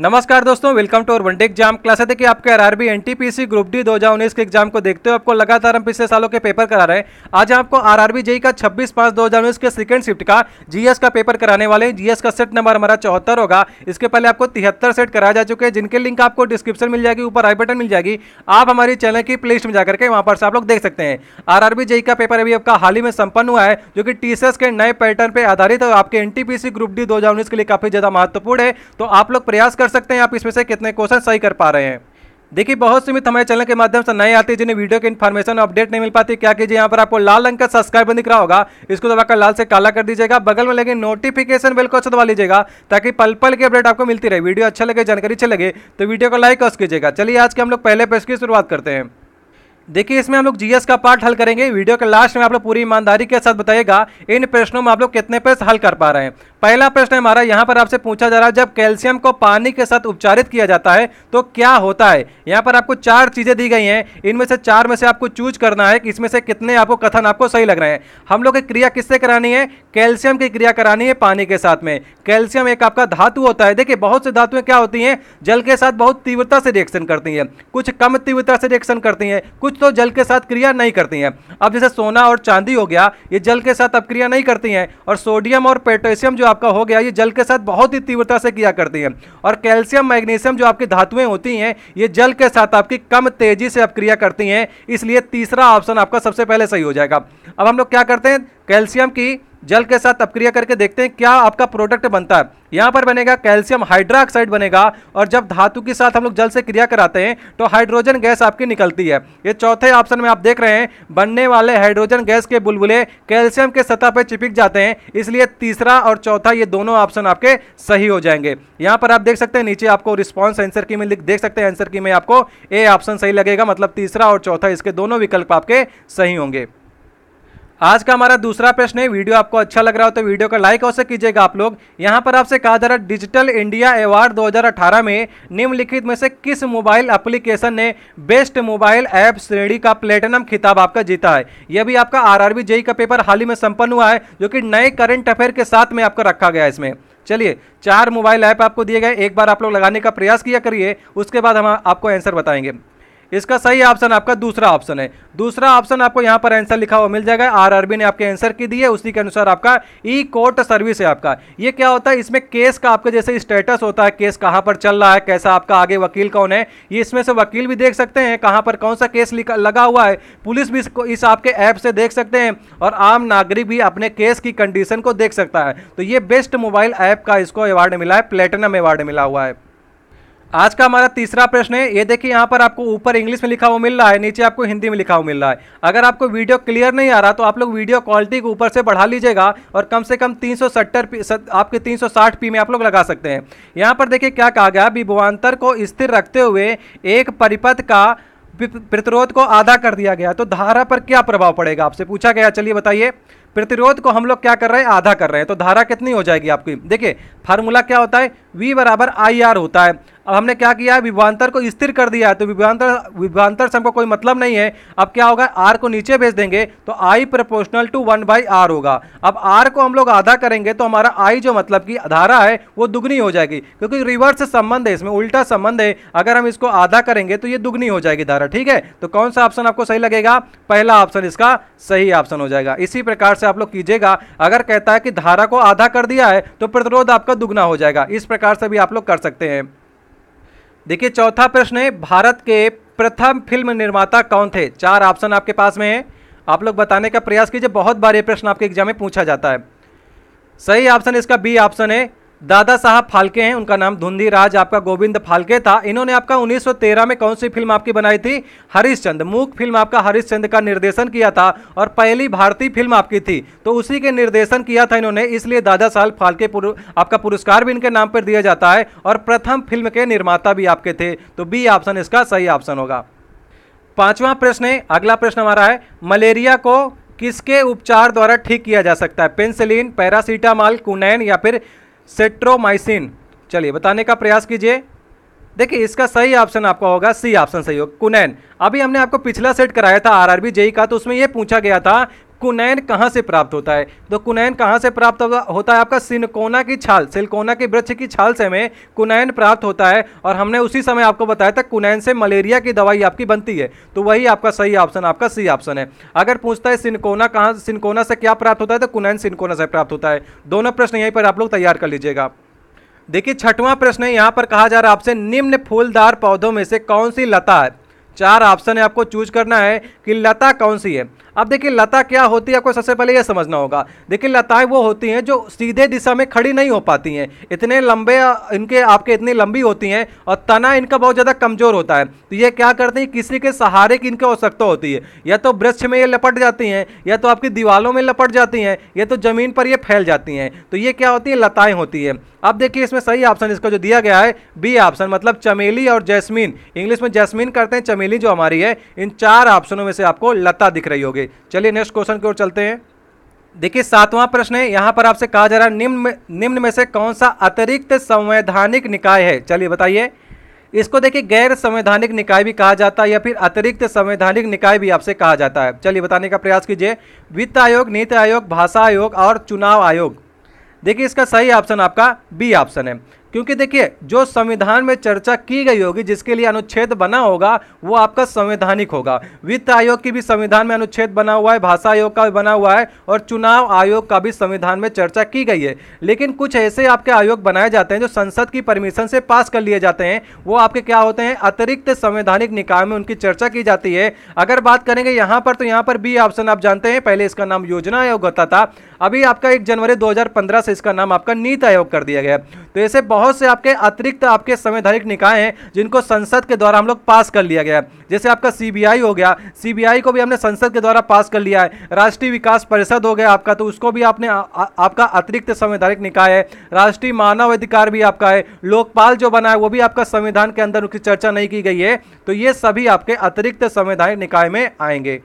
नमस्कार दोस्तों welcome to one exam class है। देखिए, आपके R RRB NTPC group D दो हज़ार उन्नीस के एग्ज़ाम को देखते हो आपको लगातार हम पिछले सालों के पेपर करा रहे हैं। आज आपको आर आरआरबी जेई का 26 पाँच दो हज़ार उन्नीस के सेकंड शिफ्ट का जीएस का पेपर कराने वाले हैं। जीएस का सेट नंबर हमारा चौहत्तर होगा। इसके पहले आपको तिहत्तर सेट कराया जा चुके हैं, जिनके लिंक आपको डिस्क्रिप्शन मिल जाएगी, ऊपर आई बटन मिल जाएगी। आप हमारी चैनल की प्ले में जाकर के वहाँ पर से आप लोग देख सकते हैं। आर आरआरबी जेई का पेपर अभी आपका हाल ही में संपन्न हुआ है, जो कि टीसीएस के नए पैटर्न पर आधारित है आपके एनटीपीसी ग्रुप डी दो हज़ार उन्नीस के लिए काफ़ी ज़्यादा महत्वपूर्ण है। तो आप लोग प्रयास कर सकते हैं आप इसमें से कितने क्वेश्चन सही कर पा रहे हैं। देखिए, बहुत सीमित हमारे चैनल के माध्यम से नए आते जिन्हें वीडियो की इन्फॉर्मेशन अपडेट नहीं मिल पाती, क्या कीजिए, यहाँ पर आपको लाल रंग का सब्सक्राइब दिख रहा होगा, इसको दबाकर लाल से काला कर दीजिएगा, बगल में लगे नोटिफिकेशन बेल को अच्छा दबा लीजिएगा, ताकि पल पल की अपडेट आपको मिलती रहे। वीडियो अच्छा लगे, जानकारी अच्छी लगे तो वीडियो को लाइक और कीजिएगा। चलिए, आज के हम लोग पहले पेज की शुरुआत करते हैं। देखिए, इसमें हम लोग जीएस का पार्ट हल करेंगे। वीडियो के लास्ट में आप लोग पूरी ईमानदारी के साथ बताइएगा, इन प्रश्नों में आप लोग कितने प्रश्न हल कर पा रहे हैं। पहला प्रश्न हमारा, यहाँ पर आपसे पूछा जा रहा है, जब कैल्शियम को पानी के साथ उपचारित किया जाता है तो क्या होता है? यहाँ पर आपको चार चीज़ें दी गई हैं, इनमें से चार में से आपको चूज़ करना है कि इसमें से कितने आपको कथन आपको सही लग रहे हैं। हम लोग की क्रिया किससे करानी है? कैल्शियम की क्रिया करानी है पानी के साथ में। कैल्शियम एक आपका धातु होता है। देखिए, बहुत से धातुएँ क्या होती हैं? जल के साथ बहुत तीव्रता से रिएक्शन करती हैं। कुछ कम तीव्रता से रिएक्शन करती हैं, कुछ तो जल के साथ क्रिया नहीं करती हैं। अब जैसे सोना और चांदी हो गया, ये जल के साथ अब क्रिया नहीं करती हैं, और सोडियम और पोटेशियम जो आपका हो गया, ये जल के साथ बहुत ही तीव्रता से किया करती है। और कैल्शियम, मैग्नीशियम जो आपकी धातुएँ होती हैं, ये जल के साथ आपकी कम तेज़ी से अब क्रिया करती हैं, इसलिए तीसरा ऑप्शन आपका सबसे पहले सही हो जाएगा। अब हम लोग क्या करते हैं? कैल्शियम की जल के साथ अपक्रिया करके देखते हैं क्या आपका प्रोडक्ट बनता है। यहाँ पर बनेगा कैल्शियम हाइड्रोक्साइड बनेगा और जब धातु के साथ हम लोग जल से क्रिया कराते हैं तो हाइड्रोजन गैस आपकी निकलती है। ये चौथे ऑप्शन में आप देख रहे हैं, बनने वाले हाइड्रोजन गैस के बुलबुले कैल्शियम के सतह पर चिपक जाते हैं, इसलिए तीसरा और चौथा ये दोनों ऑप्शन आपके सही हो जाएँगे। यहाँ पर आप देख सकते हैं, नीचे आपको रिस्पॉन्स आंसर की में देख सकते हैं आंसर की में आपको ए ऑप्शन सही लगेगा मतलब तीसरा और चौथा इसके दोनों विकल्प आपके सही होंगे। आज का हमारा दूसरा प्रश्न है। वीडियो आपको अच्छा लग रहा हो तो वीडियो को लाइक अवश्य कीजिएगा आप लोग। यहाँ पर आपसे कहा जा रहा है, डिजिटल इंडिया अवार्ड 2018 में निम्नलिखित में से किस मोबाइल एप्लीकेशन ने बेस्ट मोबाइल ऐप श्रेणी का प्लेटिनम खिताब आपका जीता है? यह भी आपका आरआरबी जेई का पेपर हाल ही में संपन्न हुआ है, जो कि नए करंट अफेयर के साथ में आपका रखा गया है इसमें। चलिए, चार मोबाइल ऐप आपको दिए गए। एक बार आप लोग लगाने का प्रयास किया करिए, उसके बाद हम आपको आंसर बताएँगे। इसका सही ऑप्शन आपका दूसरा ऑप्शन है। दूसरा ऑप्शन आपको यहाँ पर आंसर लिखा हुआ मिल जाएगा। आरआरबी ने आपके आंसर की दी है, उसी के अनुसार आपका ई कोर्ट सर्विस है आपका। ये क्या होता है? इसमें केस का आपका जैसे स्टेटस होता है केस कहाँ पर चल रहा है, कैसा आपका आगे वकील कौन है, ये इसमें से वकील भी देख सकते हैं, कहाँ पर कौन सा केस लगा हुआ है। पुलिस भी इस आपके ऐप से देख सकते हैं और आम नागरिक भी अपने केस की कंडीशन को देख सकता है। तो ये बेस्ट मोबाइल ऐप का इसको अवार्ड मिला है प्लेटिनम अवार्ड मिला हुआ है। आज का हमारा तीसरा प्रश्न है, ये देखिए यहाँ पर आपको ऊपर इंग्लिश में लिखा हुआ मिल रहा है, नीचे आपको हिंदी में लिखा हुआ मिल रहा है। अगर आपको वीडियो क्लियर नहीं आ रहा तो आप लोग वीडियो क्वालिटी को ऊपर से बढ़ा लीजिएगा और कम से कम तीन पी आपके तीन सौ साठ पी में आप लोग लगा सकते हैं। यहाँ पर देखिए क्या कहा गया विभवान्तर को स्थिर रखते हुए एक परिपथ का प्रतिरोध को आधा कर दिया गया। तो धारा पर क्या प्रभाव पड़ेगा आपसे? पूछा गया, चलिए बताइए। प्रतिरोध को हम लोग क्या कर रहे हैं? आधा कर रहे हैं। तो धारा कितनी हो जाएगी आपकी? देखिए, फार्मूला क्या होता है? V बराबर आई आर होता है। अब हमने क्या किया? है विभवान्तर को स्थिर कर दिया है तो विभवान्तर विभवान्तर से हमको कोई मतलब नहीं है। अब क्या होगा? आर को नीचे भेज देंगे तो I proportional to one by R होगा। अब आर को हम लोग आधा करेंगे तो हमारा आई जो मतलब की धारा है, वो दुगनी हो जाएगी, क्योंकि रिवर्स संबंध है, इसमें उल्टा संबंध है। अगर हम इसको आधा करेंगे तो ये दुगनी हो जाएगी धारा, ठीक है? तो कौन सा ऑप्शन आपको सही लगेगा? पहला ऑप्शन इसका सही ऑप्शन हो जाएगा। इसी प्रकार से आप लोग कीजिएगा। अगर कहता है कि धारा को आधा कर दिया है तो प्रतिरोध आपका दुगना हो जाएगा। इस प्रकार से भी आप लोग कर सकते हैं। देखिए, चौथा प्रश्न है, भारत के प्रथम फ़िल्म निर्माता कौन थे? चार ऑप्शन आपके पास में है। आप लोग बताने का प्रयास कीजिए, बहुत बार ये प्रश्न आपके एग्ज़ाम में पूछा जाता है। सही ऑप्शन इसका बी ऑप्शन है दादा साहब फालके हैं उनका नाम धुंधी राज आपका गोविंद फालके था। इन्होंने आपका 1913 में कौन सी फ़िल्म आपकी बनाई थी? हरिश्चंद मूक फ़िल्म आपका हरिश्चंद का निर्देशन किया था और पहली भारतीय फ़िल्म आपकी थी। तो उसी के निर्देशन किया था इन्होंने इसलिए दादा साहब फालके पुर, आपका पुरस्कार भी इनके नाम पर दिया जाता है और प्रथम फ़िल्म के निर्माता भी आपके थे। तो बी ऑप्शन इसका सही ऑप्शन होगा। पांचवा प्रश्न है अगला प्रश्न हमारा है मलेरिया को किसके उपचार द्वारा ठीक किया जा सकता है? पेंसिलिन पैरासीटामॉल कुनैन या फिर सेट्रोमाइसिन। चलिए, बताने का प्रयास कीजिए। देखिए, इसका सही ऑप्शन आपका होगा सी ऑप्शन सही होगा। कुनैन, अभी हमने आपको पिछला सेट कराया था आरआरबी जेई का तो उसमें यह पूछा गया था कुनैन कहाँ से प्राप्त होता है? तो कुनैन कहाँ से प्राप्त होता है आपका सिनकोना की छाल, सिलकोना के वृक्ष की छाल से हमें कुनैन प्राप्त होता है और हमने उसी समय आपको बताया था कुनैन से मलेरिया की दवाई आपकी बनती है। तो वही आपका सही ऑप्शन आपका सी ऑप्शन है। अगर पूछता है सिनकोना कहाँ, सिनकोना से क्या प्राप्त होता है तो कुनैन सिनकोना से प्राप्त होता है। दोनों प्रश्न यहीं पर आप लोग तैयार कर लीजिएगा। देखिए, छठवां प्रश्न है, यहाँ पर कहा जा रहा है आपसे, निम्न फूलदार पौधों में से कौन सी लता है? चार ऑप्शन है आपको चूज़ करना है कि लता कौन सी है? अब देखिए, लता क्या होती है, आपको सबसे पहले यह समझना होगा। देखिए, लताएँ वो होती हैं जो सीधे दिशा में खड़ी नहीं हो पाती हैं। इतने लंबे, इनके, आपके इतनी लंबी होती हैं और तना इनका बहुत ज़्यादा कमज़ोर होता है। तो ये क्या करते हैं, किसी के सहारे की इनकी आवश्यकता होती है। या तो वृक्ष में ये लपट जाती हैं, या तो आपकी दीवालों में लपट जाती हैं, या तो ज़मीन पर ये फैल जाती हैं। तो ये क्या होती है, लताएँ होती है। अब देखिए, इसमें सही ऑप्शन इसका जो दिया गया है बी ऑप्शन मतलब चमेली और जैस्मीन। इंग्लिश में जैस्मीन करते हैं, चमेली जो हमारी है, इन चार ऑप्शनों में से आपको लता दिख रही होगी। चलिए नेक्स्ट क्वेश्चन की ओर चलते हैं। देखिए, सातवां प्रश्न है, यहाँ पर आपसे कहा जा रहा है, निम्न निम्न में से कौन सा अतिरिक्त संवैधानिक निकाय है? चलिए बताइए। इसको देखिए, गैर संवैधानिक निकाय भी कहा जाता है या फिर अतिरिक्त संवैधानिक निकाय भी आपसे कहा जाता है। चलिए बताने का प्रयास कीजिए। वित्त आयोग, नीति आयोग, भाषा आयोग और चुनाव आयोग। देखिए, इसका सही ऑप्शन आपका बी ऑप्शन है। क्योंकि देखिए, जो संविधान में चर्चा की गई होगी, जिसके लिए अनुच्छेद बना होगा, वो आपका संवैधानिक होगा। वित्त आयोग की भी संविधान में अनुच्छेद बना हुआ है, भाषा आयोग का भी बना हुआ है, और चुनाव आयोग का भी संविधान में चर्चा की गई है। लेकिन कुछ ऐसे आपके आयोग बनाए जाते हैं, जो संसद की परमिशन से पास कर लिए जाते हैं। वो आपके क्या होते हैं? अतिरिक्त संवैधानिक निकाय में उनकी चर्चा की जाती है। अगर बात करेंगे यहाँ पर तो यहाँ पर बी ऑप्शन आप जानते हैं। पहले इसका नाम योजना आयोग होता था। अभी आपका एक जनवरी 2015 से इसका नाम आपका नीति आयोग कर दिया गया तो ऐसे बहुत से आपके अतिरिक्त आपके संवैधानिक निकाय हैं जिनको संसद के द्वारा हम लोग पास कर लिया गया जैसे आपका सीबीआई हो गया सीबीआई को भी हमने संसद के द्वारा पास कर लिया है। राष्ट्रीय विकास परिषद हो गया आपका तो उसको भी आपने आ, आ, आपका अतिरिक्त संवैधानिक निकाय है। राष्ट्रीय मानव अधिकार भी आपका है। लोकपाल जो बना है वो भी आपका संविधान के अंदर उसकी चर्चा नहीं की गई है। तो ये सभी आपके अतिरिक्त संवैधानिक निकाय में आएँगे।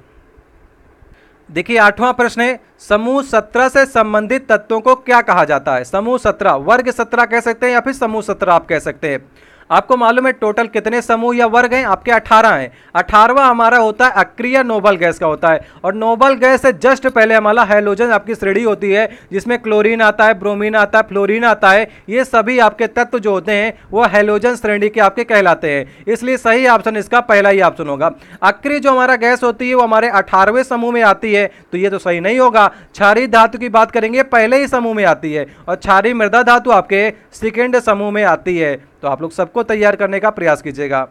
देखिए, आठवां प्रश्न है, समूह सत्रह से संबंधित तत्वों को क्या कहा जाता है? समूह सत्रह, वर्ग सत्रह कह सकते हैं या फिर समूह सत्रह आप कह सकते हैं। आपको मालूम है टोटल कितने समूह या वर्ग हैं? आपके अठारह हैं। अठारहवा हमारा होता है अक्रिय नोबल गैस का होता है। और नोबल गैस से जस्ट पहले हमारा हाइलोजन आपकी श्रेणी होती है, जिसमें क्लोरीन आता है ब्रोमीन आता है फ्लोरीन आता है, ये सभी आपके तत्व जो होते हैं, वो हाइलोजन श्रेणी के आपके कहलाते हैं। इसलिए सही ऑप्शन इसका पहला ही ऑप्शन होगा। अक्रिय जो हमारा गैस होती है, वो हमारे अठारहवें समूह में आती है तो ये तो सही नहीं होगा। क्षारी धातु की बात करेंगे, पहले ही समूह में आती है। और क्षारी मृदा धातु आपके सेकेंड समूह में आती है। तो आप लोग सबको तैयार करने का प्रयास कीजिएगा।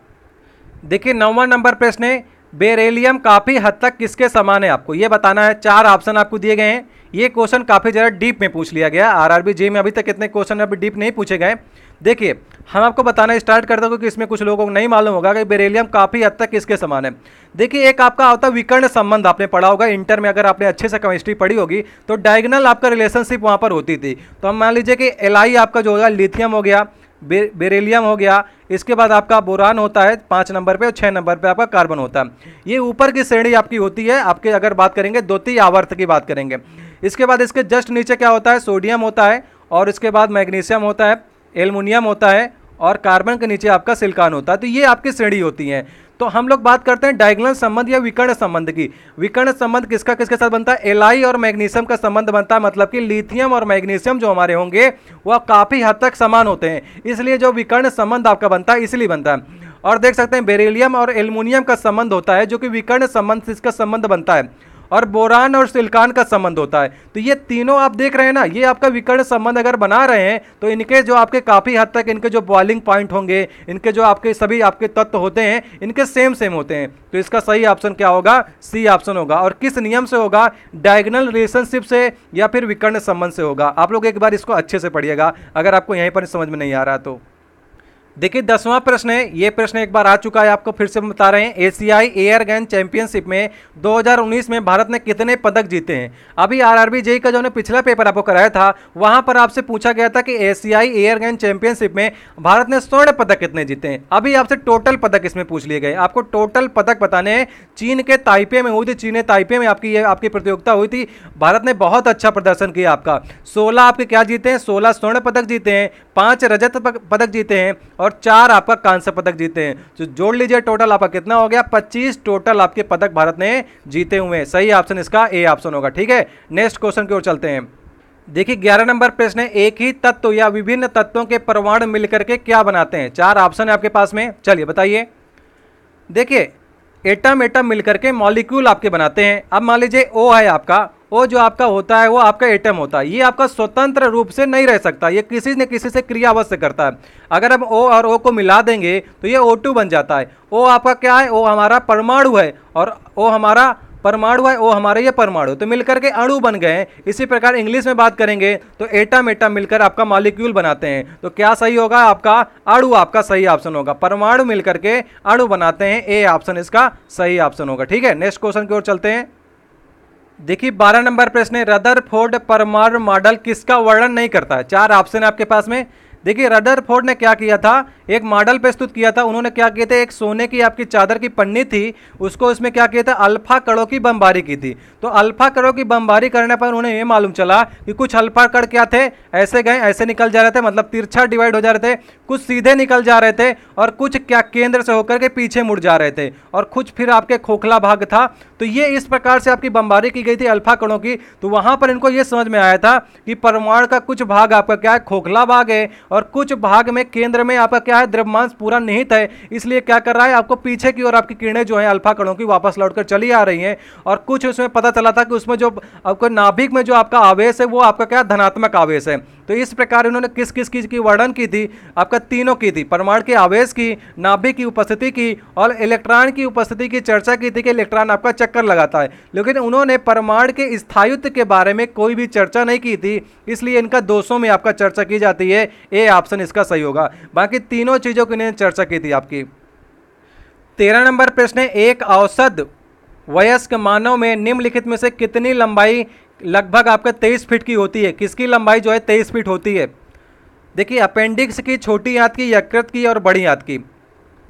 देखिए, नौवा नंबर प्रश्न है, बेरेलियम काफ़ी हद तक किसके समान है आपको? ये बताना है, चार ऑप्शन आपको दिए गए हैं। ये क्वेश्चन काफ़ी ज़्यादा डीप में पूछ लिया गया। आर आरआरबी जे में अभी तक इतने क्वेश्चन अभी डीप नहीं पूछे गए। देखिए, हम आपको बताना स्टार्ट करते हैं क्योंकि इसमें कुछ लोगों को नहीं मालूम होगा कि बेरेलियम काफ़ी हद तक किसके समान है। देखिए, एक आपका होता है विकर्ण संबंध, आपने पढ़ा होगा इंटर में अगर आपने अच्छे से केमिस्ट्री पढ़ी होगी तो डायगनल आपका रिलेशनशिप वहाँ पर होती थी। तो हम मान लीजिए कि एलआई आपका जो होगा लिथियम हो गया। बे, बेरेलियम हो गया। इसके बाद आपका बोरान होता है पाँच नंबर पे और छः नंबर पे आपका कार्बन होता है। ये ऊपर की श्रेणी आपकी होती है। आपके अगर बात करेंगे द्वितीय आवर्त की बात करेंगे। इसके बाद इसके जस्ट नीचे क्या होता है? सोडियम होता है और इसके बाद मैग्नीशियम होता है एलमोनियम होता है और कार्बन के नीचे आपका सिल्कान होता है। तो ये आपकी श्रेणी होती हैं। तो हम लोग बात करते हैं डायगनल संबंध या विकर्ण संबंध की। विकर्ण संबंध किसका, किसके साथ बनता है? एलाई और मैग्नीशियम का संबंध बनता है मतलब कि लिथियम और मैग्नीशियम जो हमारे होंगे, वह काफ़ी हद तक समान होते हैं। इसलिए जो विकर्ण संबंध आपका बनता है, इसलिए बनता है। और देख सकते हैं, बेरिलियम और एल्यूमिनियम का संबंध होता है, जो कि विकर्ण संबंध इसका संबंध बनता है? और बोरान और सिलिकॉन का संबंध होता है। तो ये तीनों आप देख रहे हैं ना, ये आपका विकर्ण संबंध अगर बना रहे हैं तो इनके जो आपके काफ़ी हद तक इनके जो बॉइलिंग पॉइंट होंगे, इनके जो आपके सभी आपके तत्व होते हैं, इनके सेम सेम होते हैं। तो इसका सही ऑप्शन क्या होगा? सी ऑप्शन होगा। और किस नियम से होगा? डायगनल रिलेशनशिप से या फिर विकर्ण संबंध से होगा? आप लोग एक बार इसको अच्छे से पढ़िएगा। अगर आपको यहीं पर समझ में नहीं आ रहा तो। देखिए, दसवां प्रश्न है, ये प्रश्न एक बार आ चुका है, आपको फिर से बता रहे हैं, एशियाई एयर गन चैंपियनशिप में 2019 में भारत ने कितने पदक जीते हैं? अभी आरआरबी जेई का जो ने पिछला पेपर आपको कराया था, वहाँ पर आपसे पूछा गया था कि एशियाई एयर गन चैंपियनशिप में भारत ने स्वर्ण पदक कितने जीते हैं? अभी आपसे टोटल पदक इसमें पूछ लिए गए। आपको टोटल पदक बताने हैं, चीन के ताइपे में हुई थी, चीन ताइपे में आपकी ये, आपकी प्रतियोगिता हुई थी, भारत ने बहुत अच्छा प्रदर्शन किया आपका। सोलह आपके क्या जीते हैं? सोलह स्वर्ण पदक जीते हैं, पाँच रजत पदक जीते हैं और चार आपका कांस्य पदक जीते हैं। तो जोड़ लीजिए टोटल आपका कितना हो गया? पच्चीस। टोटल आपके पदक भारत ने जीते हुए हैं। सही ऑप्शन इसका ए ऑप्शन होगा, ठीक है? नेक्स्ट क्वेश्चन की ओर चलते हैं। देखिए, ग्यारह नंबर प्रश्न है, एक ही तत्व या विभिन्न तत्वों के परमाणु मिलकर के क्या बनाते हैं? चार ऑप्शन है आपके पास में। चलिए, बताइए। देखिए एटम एटम मिलकर के मॉलिक्यूल आपके बनाते हैं। अब मान लीजिए ओ है आपका। ओ जो आपका होता है, वो आपका एटम होता है। ये आपका स्वतंत्र रूप से नहीं रह सकता। ये किसी न किसी से क्रिया अवश्य करता है। अगर हम ओ और ओ को मिला देंगे तो ये ओ टू बन जाता है। ओ आपका क्या है? ओ हमारा परमाणु है और ओ हमारा परमाणु है वो हमारे ये परमाणु तो मिलकर के अणु बन गए इसी प्रकार इंग्लिश में बात करेंगे तो एटम एटम मिलकर आपका मॉलिक्यूल बनाते हैं। तो क्या सही होगा? आपका अणु, आपका सही ऑप्शन होगा। परमाणु मिलकर के अणु बनाते हैं ए ऑप्शन इसका सही ऑप्शन होगा। ठीक है? नेक्स्ट क्वेश्चन की ओर चलते हैं। देखिए, बारह नंबर प्रश्न रदर फोर्ड परमार मॉडल किसका वर्णन नहीं करता? है चार ऑप्शन है आपके पास में। देखिए रडर फोर्ड ने क्या किया था? एक मॉडल प्रस्तुत किया था। उन्होंने क्या किया था? एक सोने की आपकी चादर की पन्नी थी। उसको उसमें क्या किया था? अल्फ़ा कड़ों की बमबारी की थी। तो अल्फ़ा कड़ों की बमबारी करने पर उन्हें ये मालूम चला कि कुछ अल्फ़ा कड़ क्या थे? ऐसे गए, ऐसे निकल जा रहे थे। मतलब तिरछा डिवाइड हो जा रहे थे। कुछ सीधे निकल जा रहे थे और कुछ क्या केंद्र से होकर के पीछे मुड़ जा रहे थे और कुछ फिर आपके खोखला भाग था। तो ये इस प्रकार से आपकी बमबारी की गई थी अल्फ़ा कणों की। तो वहाँ पर इनको ये समझ में आया था कि परमाणु का कुछ भाग आपका क्या है? खोखला भाग है और कुछ भाग में केंद्र में आपका क्या है द्रव्यमांश पूरा निहित है। इसलिए क्या कर रहा है, आपको पीछे की ओर आपकी किरणें जो है, अल्फ़ा कणों की वापस लौटकर चली आ रही हैं और कुछ उसमें पता चला था कि उसमें जो आपको नाभिक में जो आपका आवेश है, वो आपका क्या धनात्मक आवेश है। तो इस प्रकार इन्होंने किस किस चीज़ की वर्णन की थी? आपका तीनों की थी। परमाणु के आवेश की नाभिक की उपस्थिति की और इलेक्ट्रॉन की उपस्थिति की चर्चा की थी कि इलेक्ट्रॉन आपका चक्कर लगाता है। लेकिन उन्होंने परमाणु के स्थायित्व के बारे में कोई भी चर्चा नहीं की थी। इसलिए इनका दोषों में आपका चर्चा की जाती है। ए ऑप्शन इसका सही होगा। बाकी तीनों चीज़ों की इन्होंने चर्चा की थी आपकी। तेरह नंबर प्रश्न है, एक औसत वयस्क मानव में निम्नलिखित में से कितनी लंबाई लगभग आपका तेईस फीट की होती है। किसकी लंबाई जो है तेईस फीट होती है? देखिए, अपेंडिक्स की छोटी हाथ की, यकृत की और बड़ी हाथ की।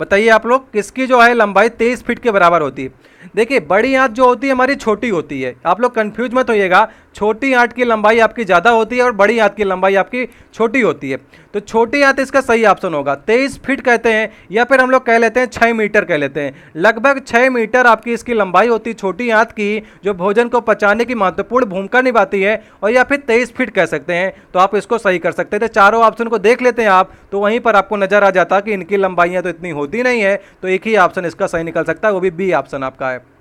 बताइए आप लोग, किसकी जो है लंबाई तेईस फीट के बराबर होती है? देखिए, बड़ी हाथ जो होती है, हमारी छोटी होती है। आप लोग कन्फ्यूज़ मत होइएगा। छोटी आंत की लंबाई आपकी ज़्यादा होती है और बड़ी आंत की लंबाई आपकी छोटी होती है। तो छोटी आंत इसका सही ऑप्शन होगा। तेईस फीट कहते हैं या फिर हम लोग कह लेते हैं छः मीटर कह लेते हैं। लगभग छः मीटर आपकी इसकी लंबाई होती है छोटी आंत की, जो भोजन को पचाने की महत्वपूर्ण भूमिका निभाती है और या फिर तेईस फीट कह सकते हैं। तो आप इसको सही कर सकते थे चारों ऑप्शन को देख लेते हैं आप तो वहीं पर आपको नज़र आ जाता कि इनकी लंबाइयाँ तो इतनी होती नहीं है तो एक ही ऑप्शन इसका सही निकल सकता है, वो भी बी ऑप्शन आपका है।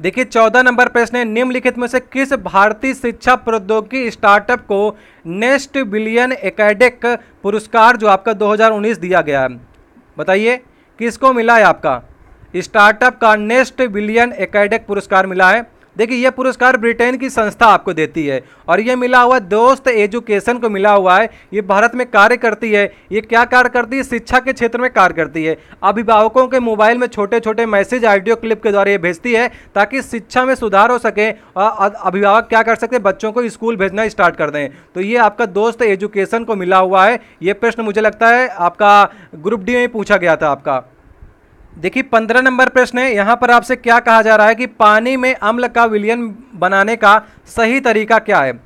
देखिए, चौदह नंबर प्रश्न है, निम्नलिखित में से किस भारतीय शिक्षा प्रौद्योगिकी स्टार्टअप को नेस्ट बिलियन एकेडेक पुरस्कार जो आपका 2019 दिया गया है? बताइए, किसको मिला है आपका? स्टार्टअप का नेस्ट बिलियन एकेडेक पुरस्कार मिला है। देखिए ये पुरस्कार ब्रिटेन की संस्था आपको देती है और यह मिला हुआ दोस्त एजुकेशन को मिला हुआ है। ये भारत में कार्य करती है। ये क्या कार्य करती है? शिक्षा के क्षेत्र में कार्य करती है। अभिभावकों के मोबाइल में छोटे छोटे मैसेज, ऑडियो क्लिप के द्वारा ये भेजती है ताकि शिक्षा में सुधार हो सके। और अभिभावक क्या कर सकते बच्चों को स्कूल भेजना स्टार्ट कर दें। तो ये आपका दोस्त एजुकेशन को मिला हुआ है। ये प्रश्न मुझे लगता है आपका ग्रुप डी में पूछा गया था आपका। देखिए, पंद्रह नंबर प्रश्न है। यहाँ पर आपसे क्या कहा जा रहा है कि पानी में अम्ल का विलियन बनाने का सही तरीका क्या है?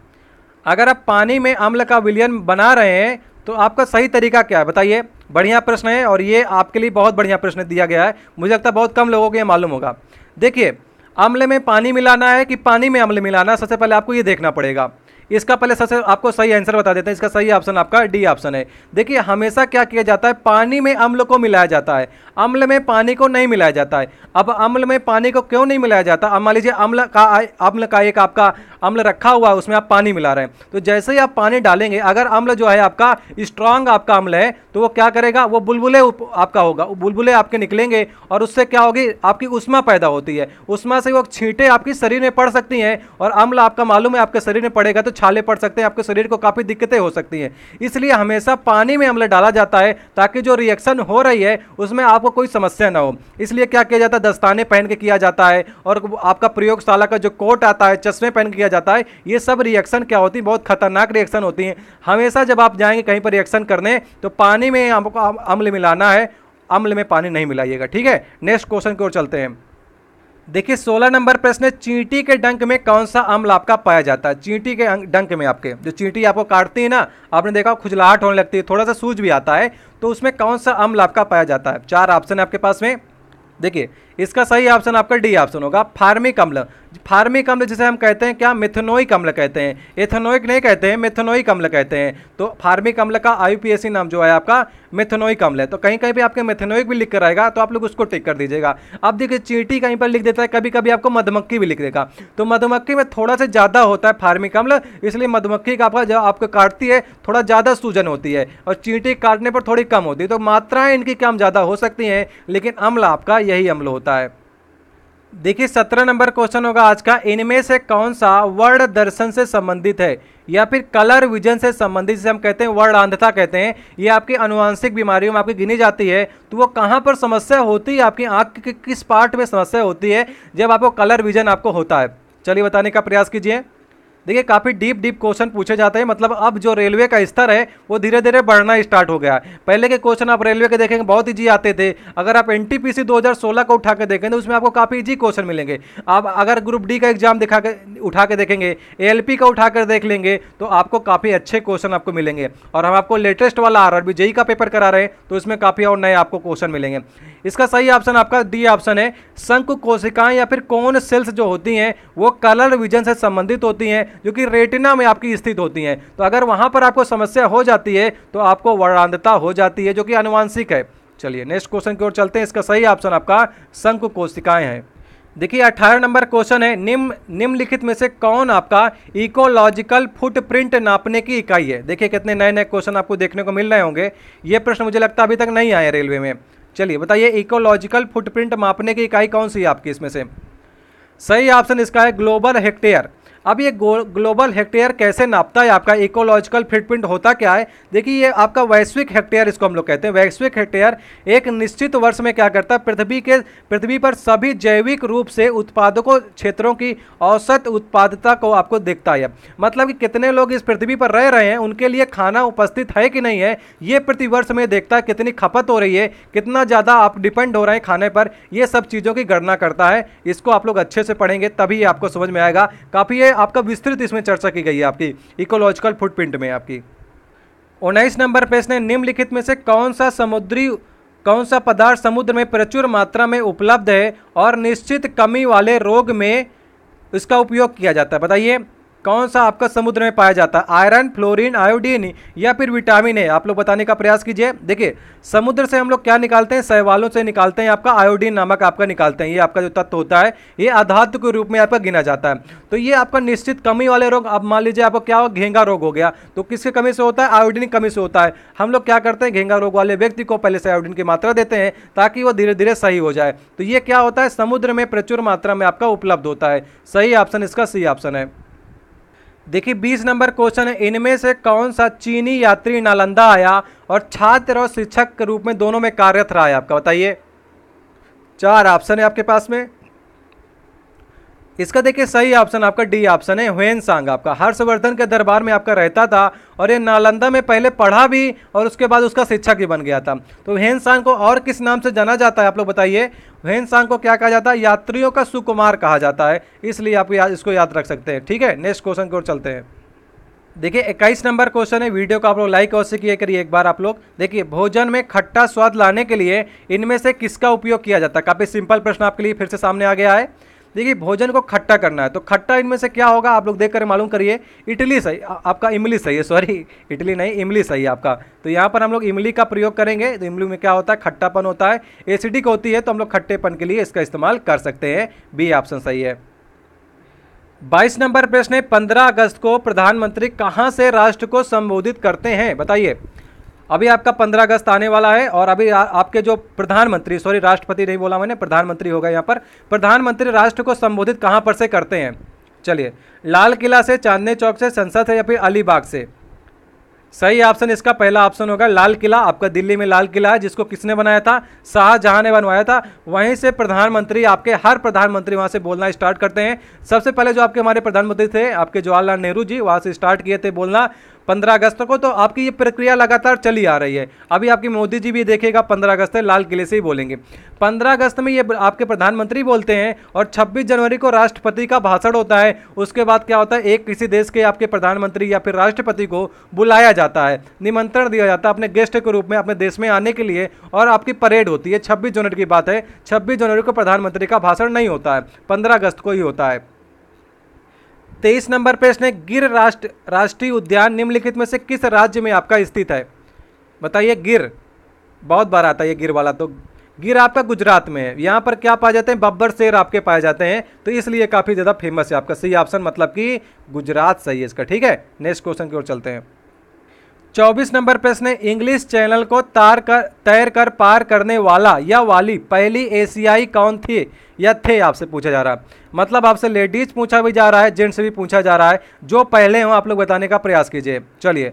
अगर आप पानी में अम्ल का विलियन बना रहे हैं तो आपका सही तरीका क्या है? बताइए। बढ़िया प्रश्न है और ये आपके लिए बहुत बढ़िया प्रश्न दिया गया है। मुझे लगता है बहुत कम लोगों को ये मालूम होगा। देखिए, अम्ल में पानी मिलाना है कि पानी में अम्ल मिलाना सबसे पहले आपको ये देखना पड़ेगा। इसका पहले सबसे आपको सही आंसर बता देते हैं। इसका सही ऑप्शन आपका डी ऑप्शन है। देखिए, हमेशा क्या किया जाता है? पानी में अम्ल को मिलाया जाता है। अम्ल में पानी को नहीं मिलाया जाता है। अब अम्ल में पानी को क्यों नहीं मिलाया जाता? अब मान लीजिए अम्ल का अम्ल का एक आपका अम्ल रखा हुआ है उसमें आप पानी मिला रहे हैं। तो जैसे ही आप पानी डालेंगे, अगर अम्ल जो है आपका स्ट्रांग आपका अम्ल है तो वो क्या करेगा? वो बुलबुले आपका होगा। बुलबुले आपके निकलेंगे और उससे क्या होगी? आपकी उष्मा पैदा होती है। उष्मा से वो छींटे आपकी शरीर में पड़ सकती हैं और अम्ल आपका मालूम है, आपके शरीर में पड़ेगा तो छाले पड़ सकते हैं, आपके शरीर को काफ़ी दिक्कतें हो सकती हैं। इसलिए हमेशा पानी में अम्ल डाला जाता है, ताकि जो रिएक्शन हो रही है, उसमें आपको कोई समस्या ना हो। इसलिए क्या किया जाता है? दस्ताने पहन के किया जाता है, और आपका प्रयोगशाला का जो कोट आता है, चश्मे पहन के किया जाता है, ये सब रिएक्शन क्या होती है? बहुत खतरनाक रिएक्शन होती हैं। हमेशा जब आप जाएँगे कहीं पर रिएक्शन करने तो पानी में आपको अम्ल मिलाना है, अम्ल में पानी नहीं मिलाइएगा, ठीक है? नेक्स्ट क्वेश्चन की ओर चलते हैं। देखिए 16 नंबर प्रश्न है, चींटी के डंक में कौन सा अम्ल आपका पाया जाता है? चींटी के डंक में आपके। जो चींटी आपको काटती है ना, आपने देखा खुजलाहट होने लगती है, थोड़ा सा सूज भी आता है तो उसमें कौन सा अम्ल आपका पाया जाता है? चार ऑप्शन है आपके पास में। देखिए इसका सही ऑप्शन आपका डी ऑप्शन होगा। फार्मिक अम्ल। फार्मिक अम्ल जिसे हम कहते हैं, क्या मिथनोइक अम्ल कहते हैं? एथनोइक नहीं कहते हैं, मिथनोइक अम्ल कहते हैं। तो फार्मिक अम्ल का आईयूपीएससी नाम जो है आपका, मिथनोइक अम्ल है। तो कहीं कहीं भी आपके मिथनोइक भी लिख कर आएगा तो आप लोग उसको टिक कर दीजिएगा। अब देखिए, चींटी कहीं पर लिख देता है कभी कभी आपको मधुमक्खी भी लिख देगा। तो मधुमक्खी में थोड़ा सा ज़्यादा होता है फार्मिक अम्ल, इसलिए मधुमक्खी का आपका जब आपको काटती है, थोड़ा ज़्यादा सूजन होती है और चींटी काटने पर थोड़ी कम होती है। तो मात्राएँ इनकी कम ज़्यादा हो सकती हैं, लेकिन अम्ल आपका यही अम्ल होता है। देखिए, सत्रह नंबर क्वेश्चन होगा, आज का इनमें से कौन सा वर्ण दर्शन से संबंधित है? या फिर कलर विजन से संबंधित, जिसे हम कहते हैं वर्ण अंधता कहते हैं, ये आपकी अनुवांशिक बीमारियों में आपकी गिनी जाती है। तो वो कहाँ पर समस्या होती है? आपकी आँख के किस पार्ट में समस्या होती है, जब आपको कलर विजन आपको होता है? चलिए बताने का प्रयास कीजिए। देखिए, काफ़ी डीप डीप क्वेश्चन पूछे जाते हैं। मतलब अब जो रेलवे का स्तर है, वो धीरे धीरे बढ़ना स्टार्ट हो गया है। पहले के क्वेश्चन आप रेलवे के देखेंगे, बहुत ईजी आते थे। अगर आप एन टी 2016 का उठा के देखें तो उसमें आपको काफ़ी ईजी क्वेश्चन मिलेंगे। आप अगर ग्रुप डी का एग्ज़ाम दिखा के, उठा के देखेंगे ए एल पी का उठा कर देख लेंगे तो आपको काफ़ी अच्छे क्वेश्चन आपको मिलेंगे। और हम आपको लेटेस्ट वाला आर आर बी जेई का पेपर करा रहे हैं तो इसमें काफ़ी और नए आपको क्वेश्चन मिलेंगे। इसका सही ऑप्शन आपका डी ऑप्शन है। शंकु कोशिकाएँ या फिर कौन सेल्स जो होती हैं, वो कलर विजन से संबंधित होती हैं। जो कि रेटिना में आपकी स्थित होती हैं। तो अगर वहाँ पर आपको समस्या हो जाती है तो आपको वर्णांधता हो जाती है, जो कि अनुवांशिक है। चलिए नेक्स्ट क्वेश्चन की ओर चलते हैं। इसका सही ऑप्शन आपका शंकु कोशिकाएँ हैं। देखिए, अठारह नंबर क्वेश्चन है। निम्न, निम्नलिखित में से कौन आपका इकोलॉजिकल फुटप्रिंट नापने की इकाई है? देखिए, कितने नए नए क्वेश्चन आपको देखने को मिल रहे होंगे। ये प्रश्न मुझे लगता है अभी तक नहीं आए रेलवे में। चलिए, बताइए इकोलॉजिकल फुटप्रिंट मापने की इकाई कौन सी है आपकी इसमें से? सही ऑप्शन इसका है ग्लोबल हेक्टेयर अब ये ग्लोबल हेक्टेयर कैसे नापता है? आपका इकोलॉजिकल फिटप्रिंट होता क्या है? देखिए, ये आपका वैश्विक हेक्टेयर इसको हम लोग कहते हैं। वैश्विक हेक्टेयर एक निश्चित वर्ष में क्या करता है? पृथ्वी के, पृथ्वी पर सभी जैविक रूप से उत्पादकों, क्षेत्रों की औसत उत्पादता को आपको देखता है। मतलब कि कितने लोग इस पृथ्वी पर रह रहे हैं, उनके लिए खाना उपस्थित है कि नहीं है? ये प्रतिवर्ष में देखता है कितनी खपत हो रही है, कितना ज़्यादा आप डिपेंड हो रहे हैं खाने पर। ये सब चीज़ों की गणना करता है। इसको आप लोग अच्छे से पढ़ेंगे, तभी आपको समझ में आएगा। काफ़ी ये आपका विस्तृत इसमें चर्चा की गई है आपकी इकोलॉजिकल फुटप्रिंट में आपकी। उन्नीस नंबर प्रश्न इसने निम्नलिखित में से कौन सा समुद्री, कौन सा पदार्थ समुद्र में प्रचुर मात्रा में उपलब्ध है और निश्चित कमी वाले रोग में इसका उपयोग किया जाता है? बताइए। कौन सा आपका समुद्र में पाया जाता है? आयरन, फ्लोरीन, आयोडीन या फिर विटामिन है आप लोग बताने का प्रयास कीजिए। देखिए, समुद्र से हम लोग क्या निकालते हैं? सहवालों से निकालते हैं आपका, आयोडीन नामक आपका निकालते हैं। ये आपका जो तत्व होता है, ये आधात्व के रूप में आपका गिना जाता है। तो ये आपका निश्चित कमी वाले रोग, अब मान लीजिए आपको क्या हो घेंगा रोग हो गया। तो किसके कमी से होता है? आयोडीन कमी से होता है। हम लोग क्या करते हैं? घेंगा रोग वाले व्यक्ति को पहले से आयोडीन की मात्रा देते हैं, ताकि वो धीरे धीरे सही हो जाए। तो ये क्या होता है? समुद्र में प्रचुर मात्रा में आपका उपलब्ध होता है। सही ऑप्शन इसका सही ऑप्शन है। देखिए 20 नंबर क्वेश्चन है, इनमें से कौन सा चीनी यात्री नालंदा आया और छात्र और शिक्षक के रूप में दोनों में कार्यरत रहा है? आपका बताइए। चार ऑप्शन है आपके पास में। इसका देखिए सही ऑप्शन आपका डी ऑप्शन है हुएन सांग आपका। हर्षवर्धन के दरबार में आपका रहता था और ये नालंदा में पहले पढ़ा भी और उसके बाद उसका शिक्षक भी बन गया था। तो हुएन सांग को और किस नाम से जाना जाता है आप लोग बताइए? हुएन सांग को क्या कहा जाता है? यात्रियों का सुकुमार कहा जाता है। इसलिए आप या, इसको याद रख सकते हैं ठीक है? नेक्स्ट क्वेश्चन की ओर चलते हैं। देखिए इक्कीस नंबर क्वेश्चन है वीडियो को आप लोग लाइक अवश्य किए करिए एक बार आप लोग। देखिए भोजन में खट्टा स्वाद लाने के लिए इनमें से किसका उपयोग किया जाता है? काफ़ी सिंपल प्रश्न आपके लिए फिर से सामने आ गया है। देखिए, भोजन को खट्टा करना है। तो खट्टा इनमें से क्या होगा? आप लोग देख कर मालूम करिए। इटली सही आपका इमली सही है सॉरी इटली नहीं, इमली सही है आपका। तो यहाँ पर हम लोग इमली का प्रयोग करेंगे। तो इमली में क्या होता है? खट्टापन होता है। एसिडिक होती है तो हम लोग खट्टेपन के लिए इसका इस्तेमाल कर सकते हैं। बी ऑप्शन सही है। बाईस नंबर प्रश्न है, पंद्रह अगस्त को प्रधानमंत्री कहाँ से राष्ट्र को संबोधित करते हैं? बताइए। अभी आपका पंद्रह अगस्त आने वाला है और अभी आ, आपके जो प्रधानमंत्री सॉरी राष्ट्रपति नहीं बोला मैंने प्रधानमंत्री होगा यहाँ पर। प्रधानमंत्री राष्ट्र को संबोधित कहाँ पर से करते हैं? चलिए लाल किला से चांदनी चौक से संसद है या फिर अलीबाग से? सही ऑप्शन इसका पहला ऑप्शन होगा लाल किला। आपका दिल्ली में लाल किला है जिसको किसने बनाया था? शाहजहां ने बनवाया था। वहीं से प्रधानमंत्री आपके हर प्रधानमंत्री वहाँ से बोलना स्टार्ट करते हैं। सबसे पहले जो आपके हमारे प्रधानमंत्री थे आपके जवाहरलाल नेहरू जी वहाँ से स्टार्ट किए थे बोलना। पंद्रह अगस्त को तो आपकी ये प्रक्रिया लगातार चली आ रही है। अभी आपकी मोदी जी भी देखेगा पंद्रह अगस्त है, लाल किले से ही बोलेंगे। पंद्रह अगस्त में ये आपके प्रधानमंत्री बोलते हैं और छब्बीस जनवरी को राष्ट्रपति का भाषण होता है। उसके बाद क्या होता है? एक किसी देश के आपके प्रधानमंत्री या फिर राष्ट्रपति को बुलाया जाता है। निमंत्रण दिया जाता है अपने गेस्ट के रूप में, अपने देश में आने के लिए और आपकी परेड होती है। छब्बीस जनवरी की बात है। छब्बीस जनवरी को प्रधानमंत्री का भाषण नहीं होता है। पंद्रह अगस्त को ही होता है। तेईस नंबर प्रश्न है गिर राष्ट्र, राष्ट्रीय उद्यान निम्नलिखित में से किस राज्य में आपका स्थित है? बताइए, गिर। बहुत बार आता है गिर वाला तो। गिर आपका गुजरात में है। यहाँ पर क्या पाए जाते हैं? बब्बर शेर आपके पाए जाते हैं। तो इसलिए काफ़ी ज़्यादा फ़ेमस है आपका। सही ऑप्शन मतलब कि गुजरात सही है इसका। ठीक है? नेक्स्ट क्वेश्चन की ओर चलते हैं। चौबीस नंबर प्रश्न है इंग्लिश चैनल को तार कर, तैर कर पार करने वाला, या वाली, पहली एशियाई कौन थी? या थे? आपसे पूछा जा रहा है। मतलब आपसे लेडीज़ पूछा भी जा रहा है जेंट्स भी पूछा जा रहा है, जो पहले हो, आप लोग बताने का प्रयास कीजिए। चलिए।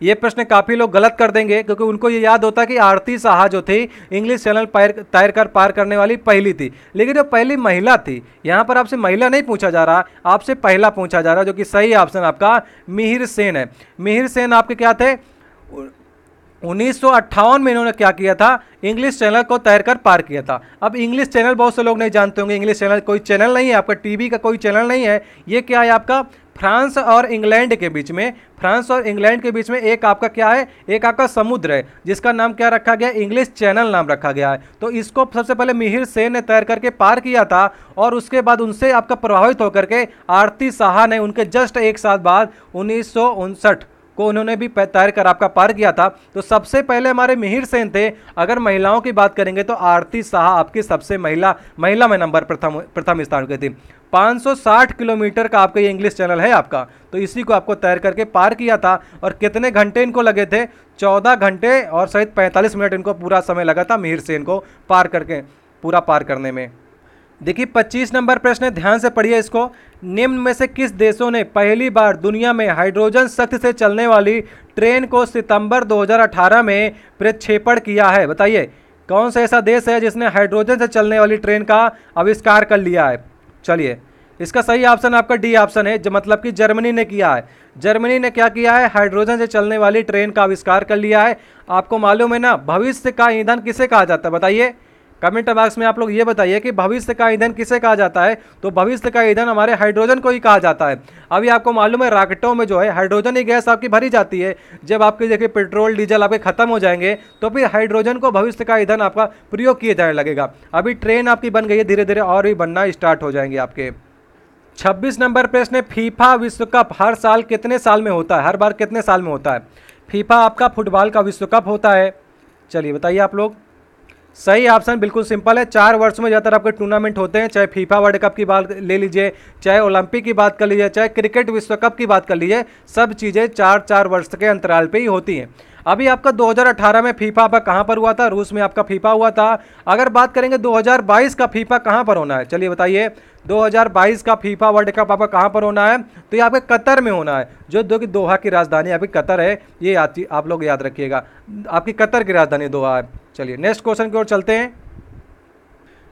ये प्रश्न काफ़ी लोग गलत कर देंगे, क्योंकि उनको ये याद होता कि आरती साहा जो थी इंग्लिश चैनल पैर, तैर कर, पार करने वाली पहली थी। लेकिन जो पहली महिला थी, यहाँ पर आपसे महिला नहीं पूछा जा रहा, आपसे पहला पूछा जा रहा, जो कि सही ऑप्शन आपका मिहिर सेन है। मिहिर सेन आपके क्या थे? उन्नीस सौ अट्ठावन में इन्होंने क्या किया था? इंग्लिश चैनल को तैर कर पार किया था। अब इंग्लिश चैनल बहुत से लोग नहीं जानते होंगे इंग्लिश चैनल कोई चैनल नहीं है, आपका टीवी का कोई चैनल नहीं है, ये क्या है आपका? फ्रांस और इंग्लैंड के बीच में, फ्रांस और इंग्लैंड के बीच में एक आपका क्या है? एक आपका समुद्र है, जिसका नाम क्या रखा गया? इंग्लिश चैनल नाम रखा गया है। तो इसको सबसे पहले मिहिर सेन ने तैर करके पार किया था और उसके बाद उनसे आपका प्रभावित होकर के आरती शाह ने उनके जस्ट एक साल बाद उन्नीस सौ उनसठ को उन्होंने भी तैर कर आपका पार किया था। तो सबसे पहले हमारे मिहिर सेन थे। अगर महिलाओं की बात करेंगे तो आरती शाह आपकी सबसे महिला महिला में नंबर प्रथम प्रथम स्थान के थी। 560 किलोमीटर का आपका ये इंग्लिश चैनल है आपका। तो इसी को आपको तैर करके पार किया था। और कितने घंटे इनको लगे थे? 14 घंटे और सहित 45 मिनट इनको पूरा समय लगा था मिहिर सेन को पार करके, पूरा पार करने में। देखिए 25 नंबर प्रश्न, ध्यान से पढ़िए इसको। निम्न में से किस देशों ने पहली बार दुनिया में हाइड्रोजन शक्ति से चलने वाली ट्रेन को सितंबर 2018 में प्रक्षेपण किया है? बताइए, कौन सा ऐसा देश है जिसने हाइड्रोजन से चलने वाली ट्रेन का आविष्कार कर लिया है? चलिए, इसका सही ऑप्शन आपका डी ऑप्शन है, जो मतलब कि जर्मनी ने किया है। जर्मनी ने क्या किया है? हाइड्रोजन से चलने वाली ट्रेन का आविष्कार कर लिया है। आपको मालूम है ना, भविष्य का ईंधन किसे कहा जाता है? बताइए कमेंट बॉक्स में आप लोग ये बताइए कि भविष्य का ईंधन किसे कहा जाता है? तो भविष्य का ईंधन हमारे हाइड्रोजन को ही कहा जाता है। अभी आपको मालूम है, रॉकेटों में जो है, हाइड्रोजन ही गैस आपकी भरी जाती है। जब आपके देखिए, पेट्रोल, डीजल आपके खत्म हो जाएँगे तो फिर हाइड्रोजन को भविष्य का ईंधन आपका प्रयोग किए जाने लगेगा। अभी ट्रेन आपकी बन गई है धीरे धीरे और भी बनना स्टार्ट हो जाएँगे आपके। छब्बीस नंबर प्रश्न है, फीफा विश्व कप हर साल कितने साल में होता है? हर बार कितने साल में होता है? फीफा आपका फुटबॉल का विश्व कप होता है। चलिए बताइए आप लोग। सही ऑप्शन बिल्कुल सिंपल है। चार वर्ष में ज़्यादातर आपके टूर्नामेंट होते हैं। चाहे फीफा वर्ल्ड कप की बात ले लीजिए, चाहे ओलंपिक की बात कर लीजिए, चाहे क्रिकेट विश्व कप की बात कर लीजिए, सब चीज़ें चार चार वर्ष के अंतराल पे ही होती हैं। अभी आपका 2018 में फीफा आपका कहाँ पर हुआ था? रूस में आपका फीफा हुआ था। अगर बात करेंगे 2022 का फीफा कहाँ पर होना है? चलिए बताइए 2022 का फीफा वर्ल्ड कप आपका कहाँ पर होना है? तो ये आपके कतर में होना है, जो दो की दोहा की राजधानी आपकी कतर है। ये आप लोग याद रखिएगा। आपकी कतर की राजधानी दोहा है। चलिए नेक्स्ट क्वेश्चन की ओर चलते हैं।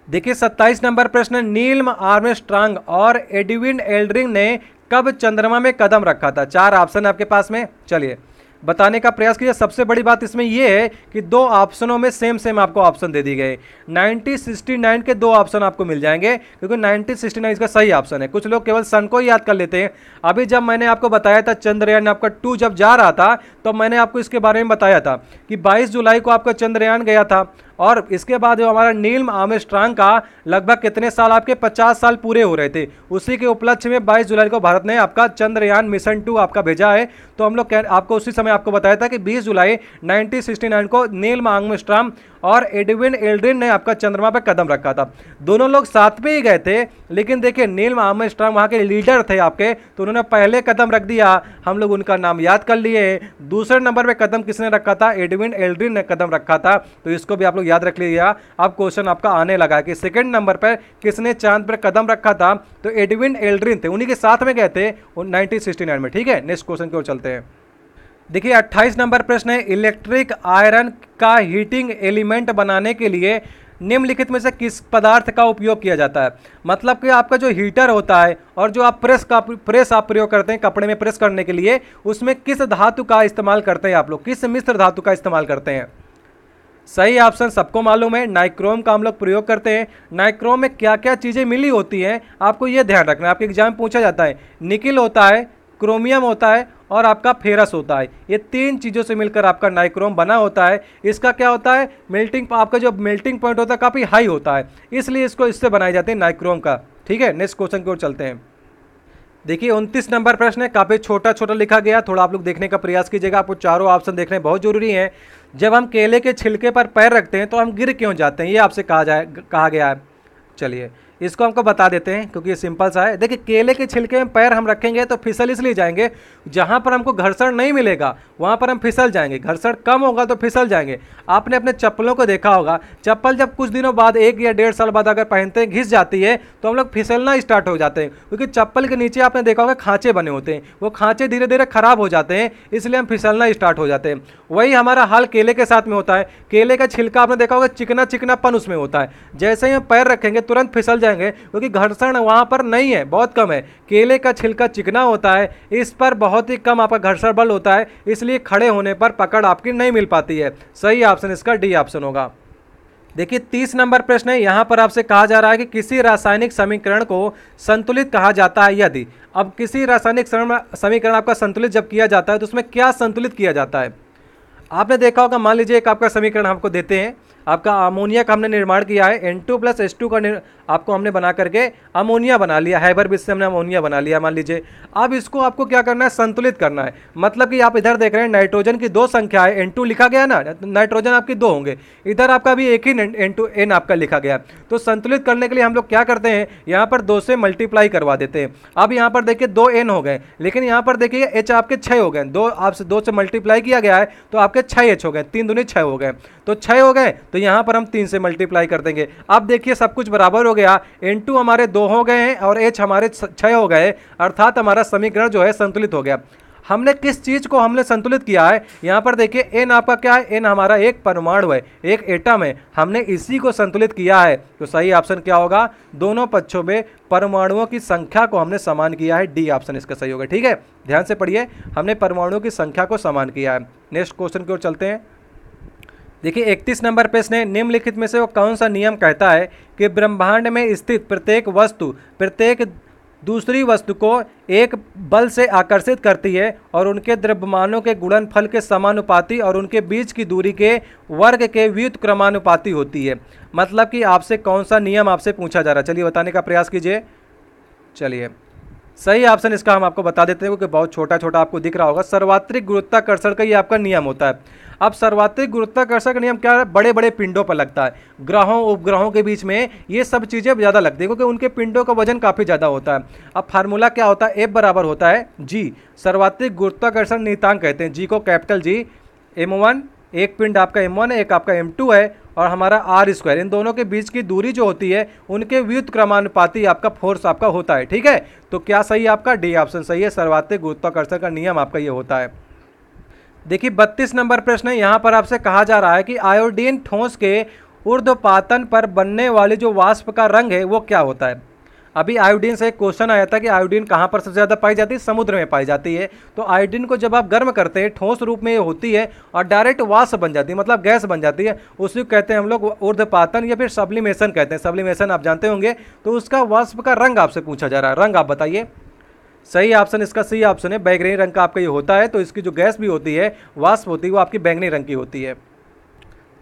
देखिए 27 नंबर प्रश्न, नीलम आर्मस्ट्रांग और एडविन एल्ड्रिंग ने कब चंद्रमा में कदम रखा था? चार ऑप्शन आपके पास में। चलिए बताने का प्रयास किया सबसे बड़ी बात इसमें यह है कि दो ऑप्शनों में सेम सेम आपको ऑप्शन दे दिए गए। 1969 के दो ऑप्शन आपको मिल जाएँगे, क्योंकि 1969 इसका सही ऑप्शन है। कुछ लोग केवल सन को ही याद कर लेते हैं। अभी जब मैंने आपको बताया था, चंद्रयान आपका टू जब जा रहा था तो मैंने आपको इसके बारे में बताया था कि बाईस जुलाई को आपका चंद्रयान गया था। और इसके बाद जो हमारा नील आमस्ट्रांग का लगभग कितने साल, आपके 50 साल पूरे हो रहे थे। उसी के उपलक्ष्य में 22 जुलाई को भारत ने आपका चंद्रयान मिशन टू आपका भेजा है। तो हम लोग आपको उसी समय आपको बताया था कि 20 जुलाई 1969 को नील आर्मस्ट्रांग और एडविन एल्ड्रिन ने आपका चंद्रमा पर कदम रखा था। दोनों लोग साथ में ही गए थे, लेकिन देखिए नील आर्मस्ट्रांग वहाँ के लीडर थे आपके तो उन्होंने पहले कदम रख दिया। हम लोग उनका नाम याद कर लिए। दूसरे नंबर पर कदम किसने रखा था? एडविन एल्ड्रिन ने कदम रखा था। तो इसको भी आप लोग याद रख लीजिएगा। अब क्वेश्चन आपका आने लगा कि सेकेंड नंबर पर किसने चाँद पर कदम रखा था? तो एडविन एल्ड्रिन थे, उन्हीं के साथ में गए थे नाइनटीन में। ठीक है नेक्स्ट क्वेश्चन की ओर चलते हैं। देखिए 28 नंबर प्रश्न है, इलेक्ट्रिक आयरन का हीटिंग एलिमेंट बनाने के लिए निम्नलिखित में से किस पदार्थ का उपयोग किया जाता है? मतलब कि आपका जो हीटर होता है और जो आप प्रेस का, प्रेस आप प्रयोग करते हैं कपड़े में प्रेस करने के लिए, उसमें किस धातु का इस्तेमाल करते हैं आप लोग? किस मिश्र धातु का इस्तेमाल करते हैं? सही ऑप्शन सबको मालूम है, नाइक्रोम का हम लोग प्रयोग करते हैं। नाइक्रोम में क्या क्या चीज़ें मिली होती हैं, आपको ये ध्यान रखना है। आपके एग्ज़ाम पूछा जाता है, निकिल होता है, क्रोमियम होता है और आपका फेरस होता है। ये तीन चीज़ों से मिलकर आपका नाइक्रोम बना होता है। इसका क्या होता है? मेल्टिंग, आपका जो मेल्टिंग पॉइंट होता है, काफ़ी हाई होता है। इसलिए इसको इससे बनाए जाते हैं नाइक्रोम का। ठीक है, नेक्स्ट क्वेश्चन की ओर चलते हैं। देखिए, उनतीस नंबर प्रश्न है। काफ़ी छोटा छोटा लिखा गया। थोड़ा आप लोग देखने का प्रयास कीजिएगा। आपको चारों ऑप्शन देखने बहुत ज़रूरी है। जब हम केले के छिलके पर पैर रखते हैं तो हम गिर क्यों जाते हैं? ये आपसे कहा जाए, कहा गया है। चलिए। इसको हमको बता देते हैं, क्योंकि ये सिंपल सा है। देखिए, केले के छिलके में पैर हम रखेंगे तो फिसल इसलिए जाएँगे, जहाँ पर हमको घर्षण नहीं मिलेगा, वहाँ पर हम फिसल जाएँगे। घर्षण कम होगा तो फिसल जाएँगे। आपने अपने चप्पलों को देखा होगा, चप्पल जब कुछ दिनों बाद, एक या डेढ़ साल बाद अगर पहनते हैं, घिस जाती है तो हम लोग फिसलना स्टार्ट हो जाते हैं, क्योंकि चप्पल के नीचे आपने देखा होगा खाँचे बने होते हैं। वो खाँचे धीरे धीरे खराब हो जाते हैं, इसलिए हम फिसलना स्टार्ट हो जाते हैं। वही हमारा हाल केले के साथ में होता है। केले का छिलका आपने देखा होगा चिकना चिकनापन उसमें होता है। जैसे ही हम पैर रखेंगे, तुरंत फिसल जाएँगे। क्योंकि घर्षण वहाँ पर नहीं है, बहुत कम है। केले का छिलका चिकना होता है, इस पर बहुत ही कम आपका घर्षण बल होता है, इसलिए खड़े होने पर पकड़ आपकी नहीं मिल पाती है। सही ऑप्शन इसका डी ऑप्शन होगा। देखिए, तीस नंबर प्रश्न है, यहाँ पर आपसे कहा जा रहा है कि किसी रासायनिक समीकरण को संतुलित कहा जाता है यदि। अब किसी रासायनिक समीकरण आपका संतुलित जब किया जाता है तो उसमें क्या संतुलित किया जाता है? आपने देखा होगा, मान लीजिए एक आपका समीकरण हमको देते हैं आपका अमोनिया का हमने निर्माण किया है N two plus S two का आपको हमने बना करके अमोनिया बना लिया, हाइबर बिस से हमने अमोनिया बना लिया, मान लीजिए। अब इसको आपको क्या करना है? संतुलित करना है। मतलब कि आप इधर देख रहे हैं, नाइट्रोजन की दो संख्या है एन टू लिखा गया ना? नाइट्रोजन आपकी दो होंगे। इधर आपका भी एक ही एन टू एन आपका लिखा गया। तो संतुलित करने के लिए हम लोग क्या करते हैं? यहाँ पर दो से मल्टीप्लाई करवा देते हैं। अब यहाँ पर देखिए, दो एन हो गए। लेकिन यहाँ पर देखिए एच आपके छः हो गए। दो आपसे दो से मल्टीप्लाई किया गया है तो आपके छः एच हो गए। तीन दूनी छः हो गए। तो छः हो गए तो यहाँ पर हम तीन से मल्टीप्लाई कर देंगे। अब देखिए, सब कुछ बराबर हो गया। एन हमारे दो हो गए हैं और एच हमारे छः हो गए अर्थात हमारा समीकरण जो है संतुलित हो गया। हमने किस चीज़ को हमने संतुलित किया है? यहाँ पर देखिए एन आपका क्या है? एन हमारा एक परमाणु है, एक एटम है। हमने इसी को संतुलित किया है। तो सही ऑप्शन क्या होगा? दोनों पक्षों में परमाणुओं की संख्या को हमने समान किया है। डी ऑप्शन इसका सही होगा। ठीक है? ध्यान से पढ़िए। हमने परमाणुओं की संख्या को समान किया है। नेक्स्ट क्वेश्चन की ओर चलते हैं। देखिए, इकतीस नंबर प्रश्न है निम्नलिखित में से वो कौन सा नियम कहता है कि ब्रह्मांड में स्थित प्रत्येक वस्तु, प्रत्येक दूसरी वस्तु को एक बल से आकर्षित करती है और उनके द्रव्यमानों के गुणनफल के समानुपाती और उनके बीच की दूरी के वर्ग के व्युत क्रमानुपाती होती है। मतलब कि आपसे कौन सा नियम आपसे पूछा जा रहा है? चलिए, बताने का प्रयास कीजिए। चलिए, सही ऑप्शन इसका हम आपको बता देते हैं, क्योंकि बहुत छोटा छोटा आपको दिख रहा होगा। सर्वात्रिक गुरुत्वाकर्षण का ये आपका नियम होता है। अब सर्वात्रिक गुरुत्वाकर्षण का नियम क्या है? बड़े बड़े पिंडों पर लगता है। ग्रहों, उपग्रहों के बीच में ये सब चीज़ें ज़्यादा लगती है, क्योंकि उनके पिंडों का वज़न काफ़ी ज़्यादा होता है। अब फार्मूला क्या होता है? एफ़ बराबर होता है जी सर्वात्रिक गुरुत्वाकर्षण नीतांक कहते हैं। जी को कैपिटल जी एम वन एक पिंड आपका एम वन है, एक आपका एम टू है और हमारा आर स्क्वायर इन दोनों के बीच की दूरी जो होती है, उनके व्युत क्रमानुपाती आपका फोर्स आपका होता है, ठीक है? तो क्या सही है आपका? डी ऑप्शन सही है। सर्वाधिक गुरुत्वाकर्षण का नियम आपका ये होता है। देखिए, बत्तीस नंबर प्रश्न यहाँ पर आपसे कहा जा रहा है कि आयोडीन ठोस के ऊर्ध्वपातन पर बनने वाली जो वाष्प का रंग है, वो क्या होता है? अभी आयोडीन से एक क्वेश्चन आया था कि आयोडीन कहाँ पर सबसे ज़्यादा पाई जाती है? समुद्र में पाई जाती है। तो आयोडीन को जब आप गर्म करते हैं, ठोस रूप में ये होती है और डायरेक्ट वाष्प बन जाती है मतलब गैस बन जाती है, उसी को कहते हैं हम लोग ऊर्धपातन या फिर सब्लिमेशन कहते हैं। सब्लिमेशन आप जानते होंगे तो उसका वाष्प का रंग आपसे पूछा जा रहा है। रंग आप बताइए। सही ऑप्शन इसका सही ऑप्शन है, बैगनी रंग का आपका ये होता है तो इसकी जो गैस भी होती है वाष्प होती है, वो आपकी बैंगनी रंग की होती है।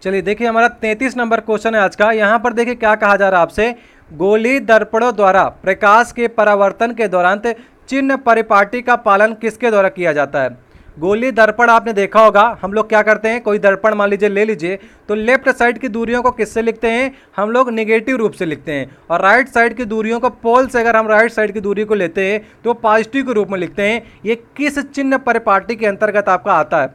चलिए, देखिए हमारा तैंतीस नंबर क्वेश्चन है आज का। यहाँ पर देखिए क्या कहा जा रहा है आपसे। गोली दर्पणों द्वारा, प्रकाश के परावर्तन के दौरान, चिन्ह परिपाटी का पालन किसके द्वारा किया जाता है? गोली दर्पण आपने देखा होगा। हम लोग क्या करते हैं? कोई दर्पण मान लीजिए ले लीजिए तो लेफ़्ट साइड की दूरियों को किससे लिखते हैं? हम लोग निगेटिव रूप से लिखते हैं। और राइट साइड की दूरियों को पोल से अगर हम राइट साइड की दूरी को लेते हैं तो पॉजिटिव के रूप में लिखते हैं। ये किस चिन्ह परिपाटी के अंतर्गत आपका आता है?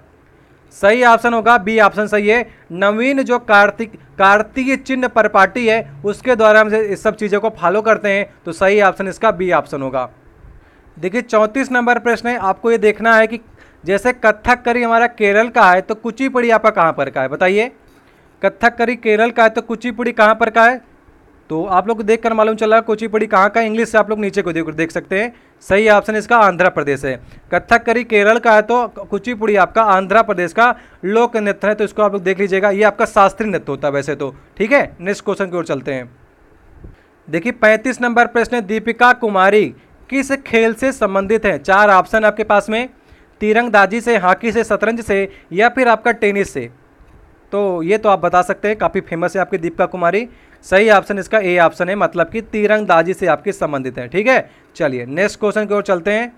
सही ऑप्शन होगा बी ऑप्शन सही है। नवीन जो कार्तिक कार्तिक चिन्ह परिपाटी है, उसके द्वारा हम इस सब चीज़ों को फॉलो करते हैं तो सही ऑप्शन इसका बी ऑप्शन होगा। देखिए, चौंतीस नंबर प्रश्न है। आपको ये देखना है कि जैसे कथक करी हमारा केरल का है तो कुचिपुड़ी आपका कहाँ पर का है? बताइए। कथकरी केरल का है तो कुचिपुड़ी कहाँ पर का है? तो आप लोग को देख कर मालूम चला कुचिपुड़ी कहाँ का इंग्लिश से आप लोग नीचे को देख देख सकते हैं। सही ऑप्शन इसका आंध्र प्रदेश है। कथक करी केरल का है तो कुचिपुड़ी आपका आंध्र प्रदेश का लोक नृत्य है तो इसको आप लोग देख लीजिएगा। ये आपका शास्त्रीय नृत्य होता है वैसे तो। ठीक है? नेक्स्ट क्वेश्चन की ओर चलते हैं। देखिए, पैंतीस नंबर प्रश्न दीपिका कुमारी किस खेल से संबंधित है? चार ऑप्शन आपके पास में। तीरंगदाजी से, हॉकी से, शतरंज से या फिर आपका टेनिस से। तो ये तो आप बता सकते हैं, काफ़ी फ़ेमस है आपकी दीपिका कुमारी। सही ऑप्शन इसका ए ऑप्शन है मतलब कि तिरंगदाजी से आपके संबंधित है, ठीक है? चलिए नेक्स्ट क्वेश्चन की ओर चलते हैं।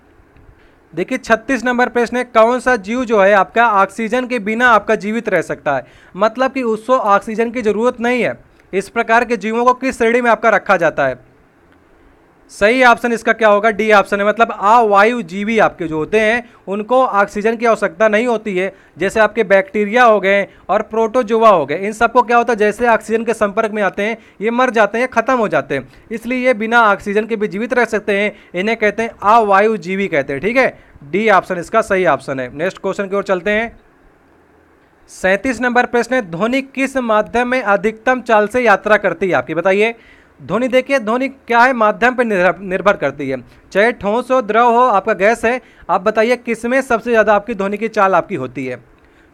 देखिए 36 नंबर प्रश्न है, कौन सा जीव जो है आपका ऑक्सीजन के बिना आपका जीवित रह सकता है? मतलब कि उसको ऑक्सीजन की ज़रूरत नहीं है। इस प्रकार के जीवों को किस श्रेणी में आपका रखा जाता है? सही ऑप्शन इसका क्या होगा? डी ऑप्शन है। मतलब अवायु जीवी आपके जो होते हैं, उनको ऑक्सीजन की आवश्यकता नहीं होती है। जैसे आपके बैक्टीरिया हो गए और प्रोटोजोवा हो गए, इन सबको क्या होता है? जैसे ऑक्सीजन के संपर्क में आते हैं, ये मर जाते हैं ख़त्म हो जाते हैं। इसलिए ये बिना ऑक्सीजन के भी जीवित रह सकते हैं। इन्हें कहते हैं अवायु जीवी कहते हैं, ठीक है? डी ऑप्शन इसका सही ऑप्शन है। नेक्स्ट क्वेश्चन की ओर चलते हैं। सैंतीस नंबर प्रश्न है ध्वनि किस माध्यम में अधिकतम चाल से यात्रा करती है? आपकी बताइए। ध्वनि देखिए ध्वनि क्या है माध्यम पर निर्भर करती है। चाहे ठोस हो, द्रव हो, आपका गैस है, आप बताइए किसमें सबसे ज़्यादा आपकी ध्वनि की चाल आपकी होती है?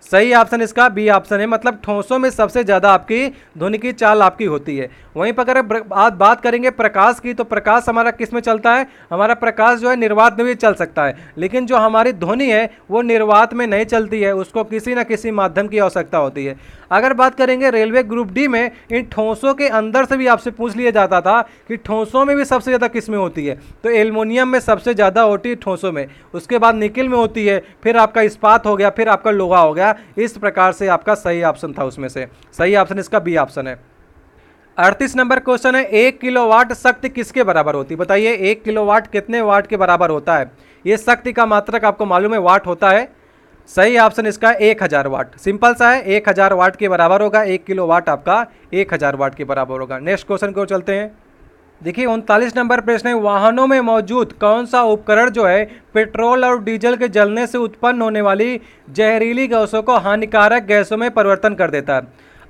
सही ऑप्शन इसका बी ऑप्शन है। मतलब ठोसों में सबसे ज़्यादा आपकी ध्वनि की चाल आपकी होती है। वहीं पर अगर आज बात करेंगे प्रकाश की तो प्रकाश हमारा किसमें चलता है? हमारा प्रकाश जो है निर्वात में भी चल सकता है। लेकिन जो हमारी ध्वनि है, वो निर्वात में नहीं चलती है। उसको किसी न किसी माध्यम की आवश्यकता होती है। अगर बात करेंगे रेलवे ग्रुप डी में, इन ठोसों के अंदर से भी आपसे पूछ लिया जाता था कि ठोसों में भी सबसे ज़्यादा किस्में होती है। तो एल्मोनियम में सबसे ज़्यादा होती है ठोसों में। उसके बाद निकिल में होती है, फिर आपका इस्पात हो गया, फिर आपका लोहा हो गया। इस प्रकार से आपका सही ऑप्शन था उसमें से। सही ऑप्शन इसका बी ऑप्शन है। अड़तीस नंबर क्वेश्चन है, एक किलो वाट शक्ति किसके बराबर होती? है बताइए, एक किलो वाट कितने वाट के बराबर होता है? ये शक्ति का मात्रक आपको मालूम है वाट होता है। सही ऑप्शन इसका एक हज़ार वाट सिंपल सा है, एक हज़ार वाट के बराबर होगा, एक किलो वाट आपका एक हज़ार वाट के बराबर होगा। नेक्स्ट क्वेश्चन को चलते हैं। देखिए, उनतालीस नंबर प्रश्न है, वाहनों में मौजूद कौन सा उपकरण जो है, पेट्रोल और डीजल के जलने से उत्पन्न होने वाली जहरीली गैसों को हानिकारक गैसों में परिवर्तन कर देता है?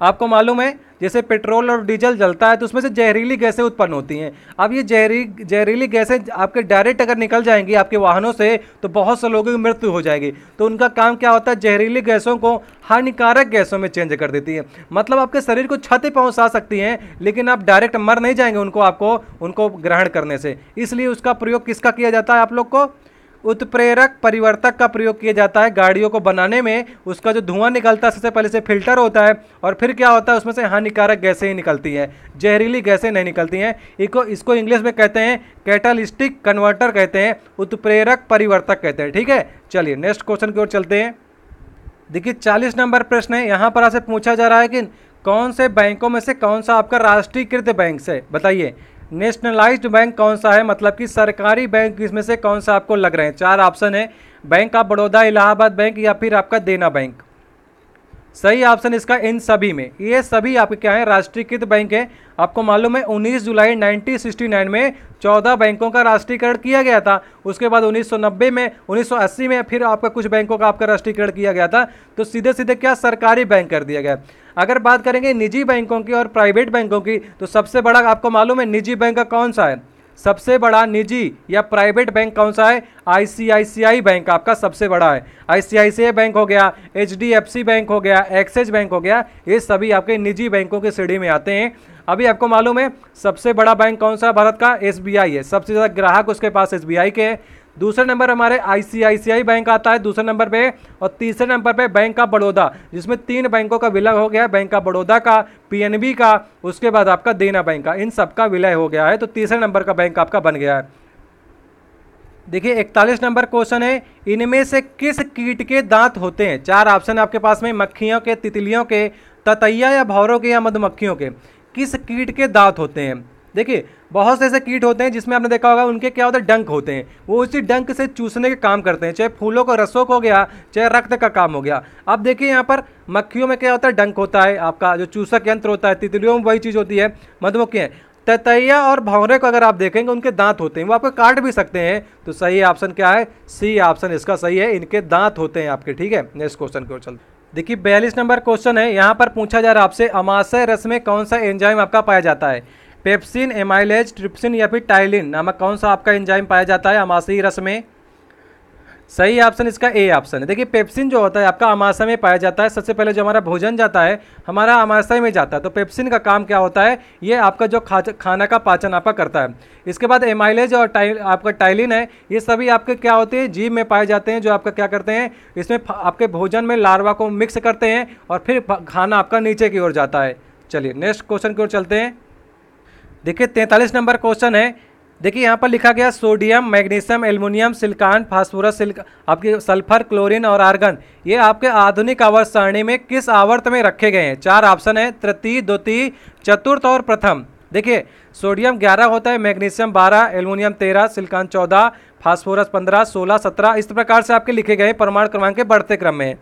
आपको मालूम है जैसे पेट्रोल और डीजल जलता है तो उसमें से जहरीली गैसें उत्पन्न होती हैं। अब ये जहरी, जहरीली गैसें आपके डायरेक्ट अगर निकल जाएँगी आपके वाहनों से तो बहुत से लोगों की मृत्यु हो जाएगी। तो उनका काम क्या होता है? जहरीली गैसों को हानिकारक गैसों में चेंज कर देती है। मतलब आपके शरीर को क्षति पहुँचा सकती हैं, लेकिन आप डायरेक्ट मर नहीं जाएँगे उनको, आपको, उनको ग्रहण करने से। इसलिए उसका प्रयोग किसका किया जाता है आप लोग को? उत्प्रेरक परिवर्तक का प्रयोग किया जाता है गाड़ियों को बनाने में। उसका जो धुआँ निकलता है, सबसे पहले से फ़िल्टर होता है और फिर क्या होता है, उसमें से हानिकारक गैसें ही निकलती हैं। जहरीली गैसें नहीं निकलती हैं। इसको इसको इंग्लिश में कहते हैं कैटालिस्टिक कन्वर्टर कहते हैं, उत्प्रेरक परिवर्तक कहते हैं। ठीक है? चलिए, नेक्स्ट क्वेश्चन की ओर चलते हैं। देखिए, चालीस नंबर प्रश्न है। यहाँ पर आपसे पूछा जा रहा है कि कौन से बैंकों में से कौन सा आपका राष्ट्रीयकृत बैंक से? बताइए। नेशनलाइज्ड बैंक कौन सा है? मतलब कि सरकारी बैंक इसमें से कौन सा आपको लग रहे हैं? चार ऑप्शन है। Bank of Baroda, Allahabad bank या फिर आपका देना बैंक। सही ऑप्शन इसका इन सभी में। ये सभी आपके क्या है? राष्ट्रीयकृत बैंक है। आपको मालूम है 19 जुलाई 1969 में 14 बैंकों का राष्ट्रीयकरण किया गया था। उसके बाद 1990 में 1980 में फिर आपका कुछ बैंकों का आपका राष्ट्रीयकरण किया गया था। तो सीधे सीधे क्या सरकारी बैंक कर दिया गया? अगर बात करेंगे निजी बैंकों की और प्राइवेट बैंकों की तो सबसे बड़ा आपको मालूम है निजी बैंक का कौन सा है? सबसे बड़ा निजी या प्राइवेट बैंक कौन सा है? आईसीआईसीआई बैंक आपका सबसे बड़ा है। आईसीआईसीआई बैंक हो गया, एचडीएफसी बैंक हो गया, एक्सिस बैंक हो गया, ये सभी आपके निजी बैंकों के श्रेणी में आते हैं। अभी आपको मालूम है, सबसे बड़ा बैंक कौन सा भारत का? एसबीआई है। सबसे ज़्यादा ग्राहक उसके पास एसबीआई के हैं। दूसरे नंबर हमारे आईसीआईसीआई बैंक आता है, दूसरे नंबर पे। और तीसरे नंबर पे बैंक ऑफ़ बड़ौदा, जिसमें तीन बैंकों का विलय हो गया है। बैंक ऑफ़ बड़ौदा का, पीएनबी का, उसके बाद आपका देना बैंक का। इन सब का विलय हो गया है तो तीसरे नंबर का बैंक आपका बन गया है। देखिए, इकतालीस नंबर क्वेश्चन है, इनमें से किस कीट के दांत होते हैं? चार ऑप्शन आपके पास में, मक्खियों के, तितलियों के, ततैया या भौरों के या मधुमक्खियों के। किस कीट के दांत होते हैं? देखिए, बहुत से ऐसे कीट होते हैं जिसमें आपने देखा होगा, उनके क्या होते हैं? डंक होते हैं। वो उसी डंक से चूसने के काम करते हैं। चाहे फूलों का रसोक हो गया, चाहे रक्त का काम हो गया। अब देखिए यहाँ पर मक्खियों में क्या होता है? डंक होता है। आपका जो चूसक यंत्र होता है, तितलियों में वही चीज़ होती है, मधुमक्खी ततैया और भंवरे को अगर आप देखेंगे, उनके दांत होते हैं। वो आपको काट भी सकते हैं। तो सही ऑप्शन क्या है? सी ऑप्शन, इसका सही है। इनके दांत होते हैं आपके, ठीक है? नेक्स्ट क्वेश्चन की ओर चलते देखिए, बयालीस नंबर क्वेश्चन है। यहाँ पर पूछा जा रहा है आपसे अमाशय रस में कौन सा एंजाइम आपका पाया जाता है? पेप्सिन एमाइलेज ट्रिप्सिन या फिर टाइलिन, नामक कौन सा आपका एंजाइम पाया जाता है अमाशयी रस में? सही ऑप्शन इसका ए ऑप्शन है। देखिए पेप्सिन जो होता है, आपका अमाशय में पाया जाता है। सबसे पहले जो हमारा भोजन जाता है, हमारा अमाशय में जाता है। तो पेप्सिन का काम क्या होता है? ये आपका जो खा, खाना का पाचन आपका करता है। इसके बाद एमाइलेज और टाइल आपका टाइलिन है। ये सभी आपके क्या होते हैं? जीव में पाए जाते हैं, जो आपका क्या करते हैं? इसमें आपके भोजन में लार्वा को मिक्स करते हैं और फिर खाना आपका नीचे की ओर जाता है। चलिए नेक्स्ट क्वेश्चन की ओर चलते हैं। देखिए, तैंतालीस नंबर क्वेश्चन है। देखिए, यहाँ पर लिखा गया, sodium, magnesium, aluminium, silicon, phosphorus, silk, आपके सल्फ़र, क्लोरीन और आर्गन, ये आपके आधुनिक आवर्त सारणी में किस आवर्त में रखे गए हैं? चार ऑप्शन है, तृतीय, द्वितीय, चतुर्थ और प्रथम। देखिए, सोडियम 11 होता है, मैग्नीशियम 12 एल्युमिनियम 13 सिलिकॉन 14 फास्फोरस 15 16 17 इस प्रकार से आपके लिखे गए परमाणु क्रमांक के बढ़ते क्रम में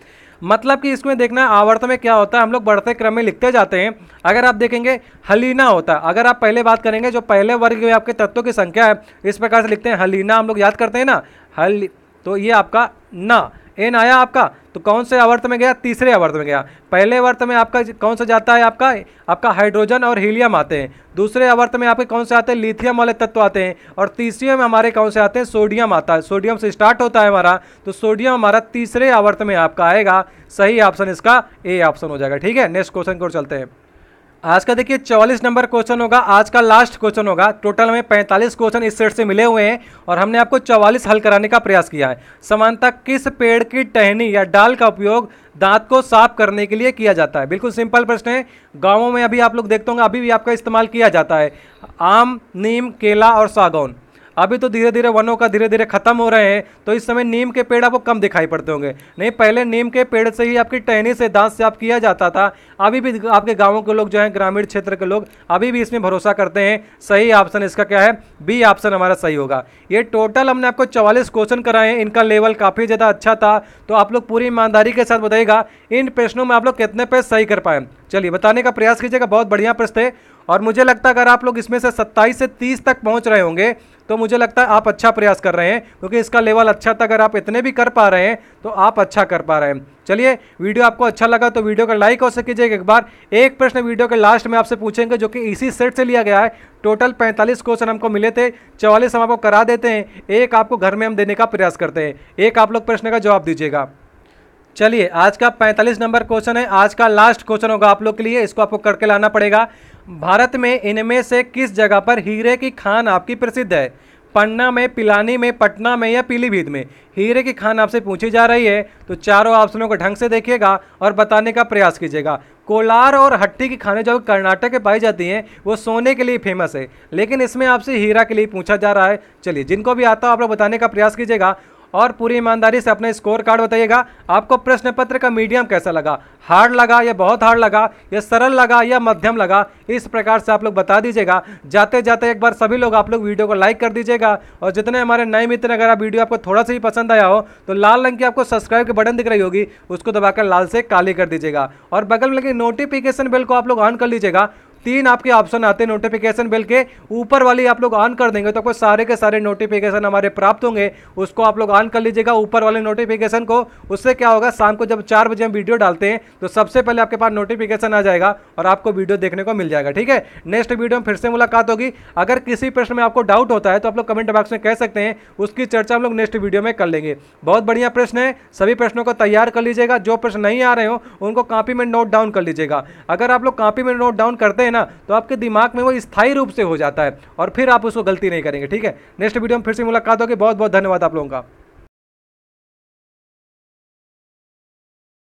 मतलब कि इसमें देखना आवर्त में क्या होता है, हम लोग बढ़ते क्रम में लिखते जाते हैं। अगर आप देखेंगे, हलीना होता है। अगर आप पहले बात करेंगे, जो पहले वर्ग में आपके तत्वों की संख्या है, इस प्रकार से लिखते हैं, हलीना हम लोग याद करते हैं ना? हल तो ये आपका ना। एन आया आपका? तो कौन से आवर्त में गया? तीसरे आवर्त में गया। पहले आवर्त में आपका कौन सा जाता है आपका? आपका हाइड्रोजन और हीलियम आते हैं। दूसरे आवर्त में आपके कौन से आते हैं? लिथियम वाले तत्व आते हैं। और तीसरे में हमारे कौन से आते हैं? सोडियम आता है। सोडियम से स्टार्ट होता है हमारा। तो सोडियम हमारा तीसरे आवर्त में आपका आएगा। सही ऑप्शन इसका ए ऑप्शन हो जाएगा। ठीक है? नेक्स्ट क्वेश्चन की चलते हैं। आज का देखिए चौवालीस नंबर क्वेश्चन होगा, आज का लास्ट क्वेश्चन होगा। टोटल में पैंतालीस क्वेश्चन इस सेट से मिले हुए हैं और हमने आपको चौवालीस हल कराने का प्रयास किया है। समानता किस पेड़ की टहनी या डाल का उपयोग दांत को साफ़ करने के लिए किया जाता है? बिल्कुल सिंपल प्रश्न है। गाँवों में अभी आप लोग देखते होंगे, अभी भी आपका इस्तेमाल किया जाता है। आम, नीम, केला और सागौन। अभी तो धीरे धीरे वनों का धीरे धीरे खत्म हो रहे हैं तो इस समय नीम के पेड़ आपको कम दिखाई पड़ते होंगे। नहीं, पहले नीम के पेड़ से ही आपकी टहनी से दांत से आप किया जाता था, अभी भी आपके गाँवों के लोग जो हैं, ग्रामीण क्षेत्र के लोग, अभी भी इसमें भरोसा करते हैं, सही ऑप्शन इसका क्या है? बी ऑप्शन हमारा सही होगा। ये टोटल हमने आपको चवालीस क्वेश्चन कराए हैं, इनका लेवल काफ़ी ज़्यादा अच्छा था तो आप लोग पूरी ईमानदारी के साथ बताइएगा, इन प्रश्नों में आप लोग कितने पे सही कर पाए। चलिए, बताने का प्रयास कीजिएगा, बहुत बढ़िया प्रश्न है, और मुझे लगता है अगर आप लोग इसमें से 27 से 30 तक पहुँच रहे होंगे तो मुझे लगता है आप अच्छा प्रयास कर रहे हैं, क्योंकि इसका लेवल अच्छा था, अगर आप इतने भी कर पा रहे हैं तो आप अच्छा कर पा रहे हैं। चलिए, वीडियो आपको अच्छा लगा तो वीडियो का लाइक हो कीजिएगा एक बार एक प्रश्न वीडियो के लास्ट में आपसे पूछेंगे, जो कि इसी सेट से लिया गया है। टोटल पैंतालीस क्वेश्चन हमको मिले थे, चवालीस हम आपको करा देते हैं। एक आपको घर में हम देने का प्रयास करते हैं। एक आप लोग प्रश्न का जवाब दीजिएगा। चलिए, आज का 45 नंबर क्वेश्चन है। आज का लास्ट क्वेश्चन होगा आप लोग के लिए, इसको आपको करके लाना पड़ेगा। भारत में इनमें से किस जगह पर हीरे की खान आपकी प्रसिद्ध है? पन्ना में, पिलानी में, पटना में या पीलीभीत में? हीरे की खान आपसे पूछी जा रही है तो चारों ऑप्शनों को ढंग से देखिएगा और बताने का प्रयास कीजिएगा। कोलार और हट्टी की खाने जो कर्नाटक में पाई जाती हैं, वो सोने के लिए फ़ेमस है। लेकिन इसमें आपसे हीरा के लिए पूछा जा रहा है। चलिए, जिनको भी आता हो आप लोग बताने का प्रयास कीजिएगा। और पूरी ईमानदारी से अपना स्कोर कार्ड बताइएगा। आपको प्रश्न पत्र का मीडियम कैसा लगा? हार्ड लगा या बहुत हार्ड लगा? या सरल लगा या मध्यम लगा? इस प्रकार से आप लोग बता दीजिएगा। जाते जाते एक बार सभी लोग आप लोग वीडियो को लाइक कर दीजिएगा। और जितने हमारे नए मित्र अगर आप वीडियो आपको थोड़ा सा ही पसंद आया हो तो लाल रंग की आपको सब्सक्राइब की बटन दिख रही होगी, उसको दबाकर लाल से काली कर दीजिएगा। और बगल में लगे नोटिफिकेशन बेल को आप लोग ऑन कर लीजिएगा। तीन आपके ऑप्शन आते हैं नोटिफिकेशन बिल के। ऊपर वाली आप लोग ऑन कर देंगे तो आपको सारे के सारे नोटिफिकेशन हमारे प्राप्त होंगे। उसको आप लोग ऑन कर लीजिएगा, ऊपर वाले नोटिफिकेशन को। उससे क्या होगा, शाम को जब चार बजे हम वीडियो डालते हैं तो सबसे पहले आपके पास नोटिफिकेशन आ जाएगा और आपको वीडियो देखने को मिल जाएगा, ठीक है? नेक्स्ट वीडियो में फिर से मुलाकात होगी। अगर किसी प्रश्न में आपको डाउट होता है तो आप लोग कमेंट बॉक्स में कह सकते हैं, उसकी चर्चा हम लोग नेक्स्ट वीडियो में कर लेंगे। बहुत बढ़िया प्रश्न है, सभी प्रश्नों को तैयार कर लीजिएगा। जो प्रश्न नहीं आ रहे हो, उनको कॉपी में नोट डाउन कर लीजिएगा। अगर आप लोग कॉपी में नोट डाउन करते हैं ना तो आपके दिमाग में वो स्थायी रूप से हो जाता है और फिर आप उसको गलती नहीं करेंगे, ठीक है? नेक्स्ट वीडियो में फिर से मुलाकात होगी। बहुत बहुत धन्यवाद आप लोगों का।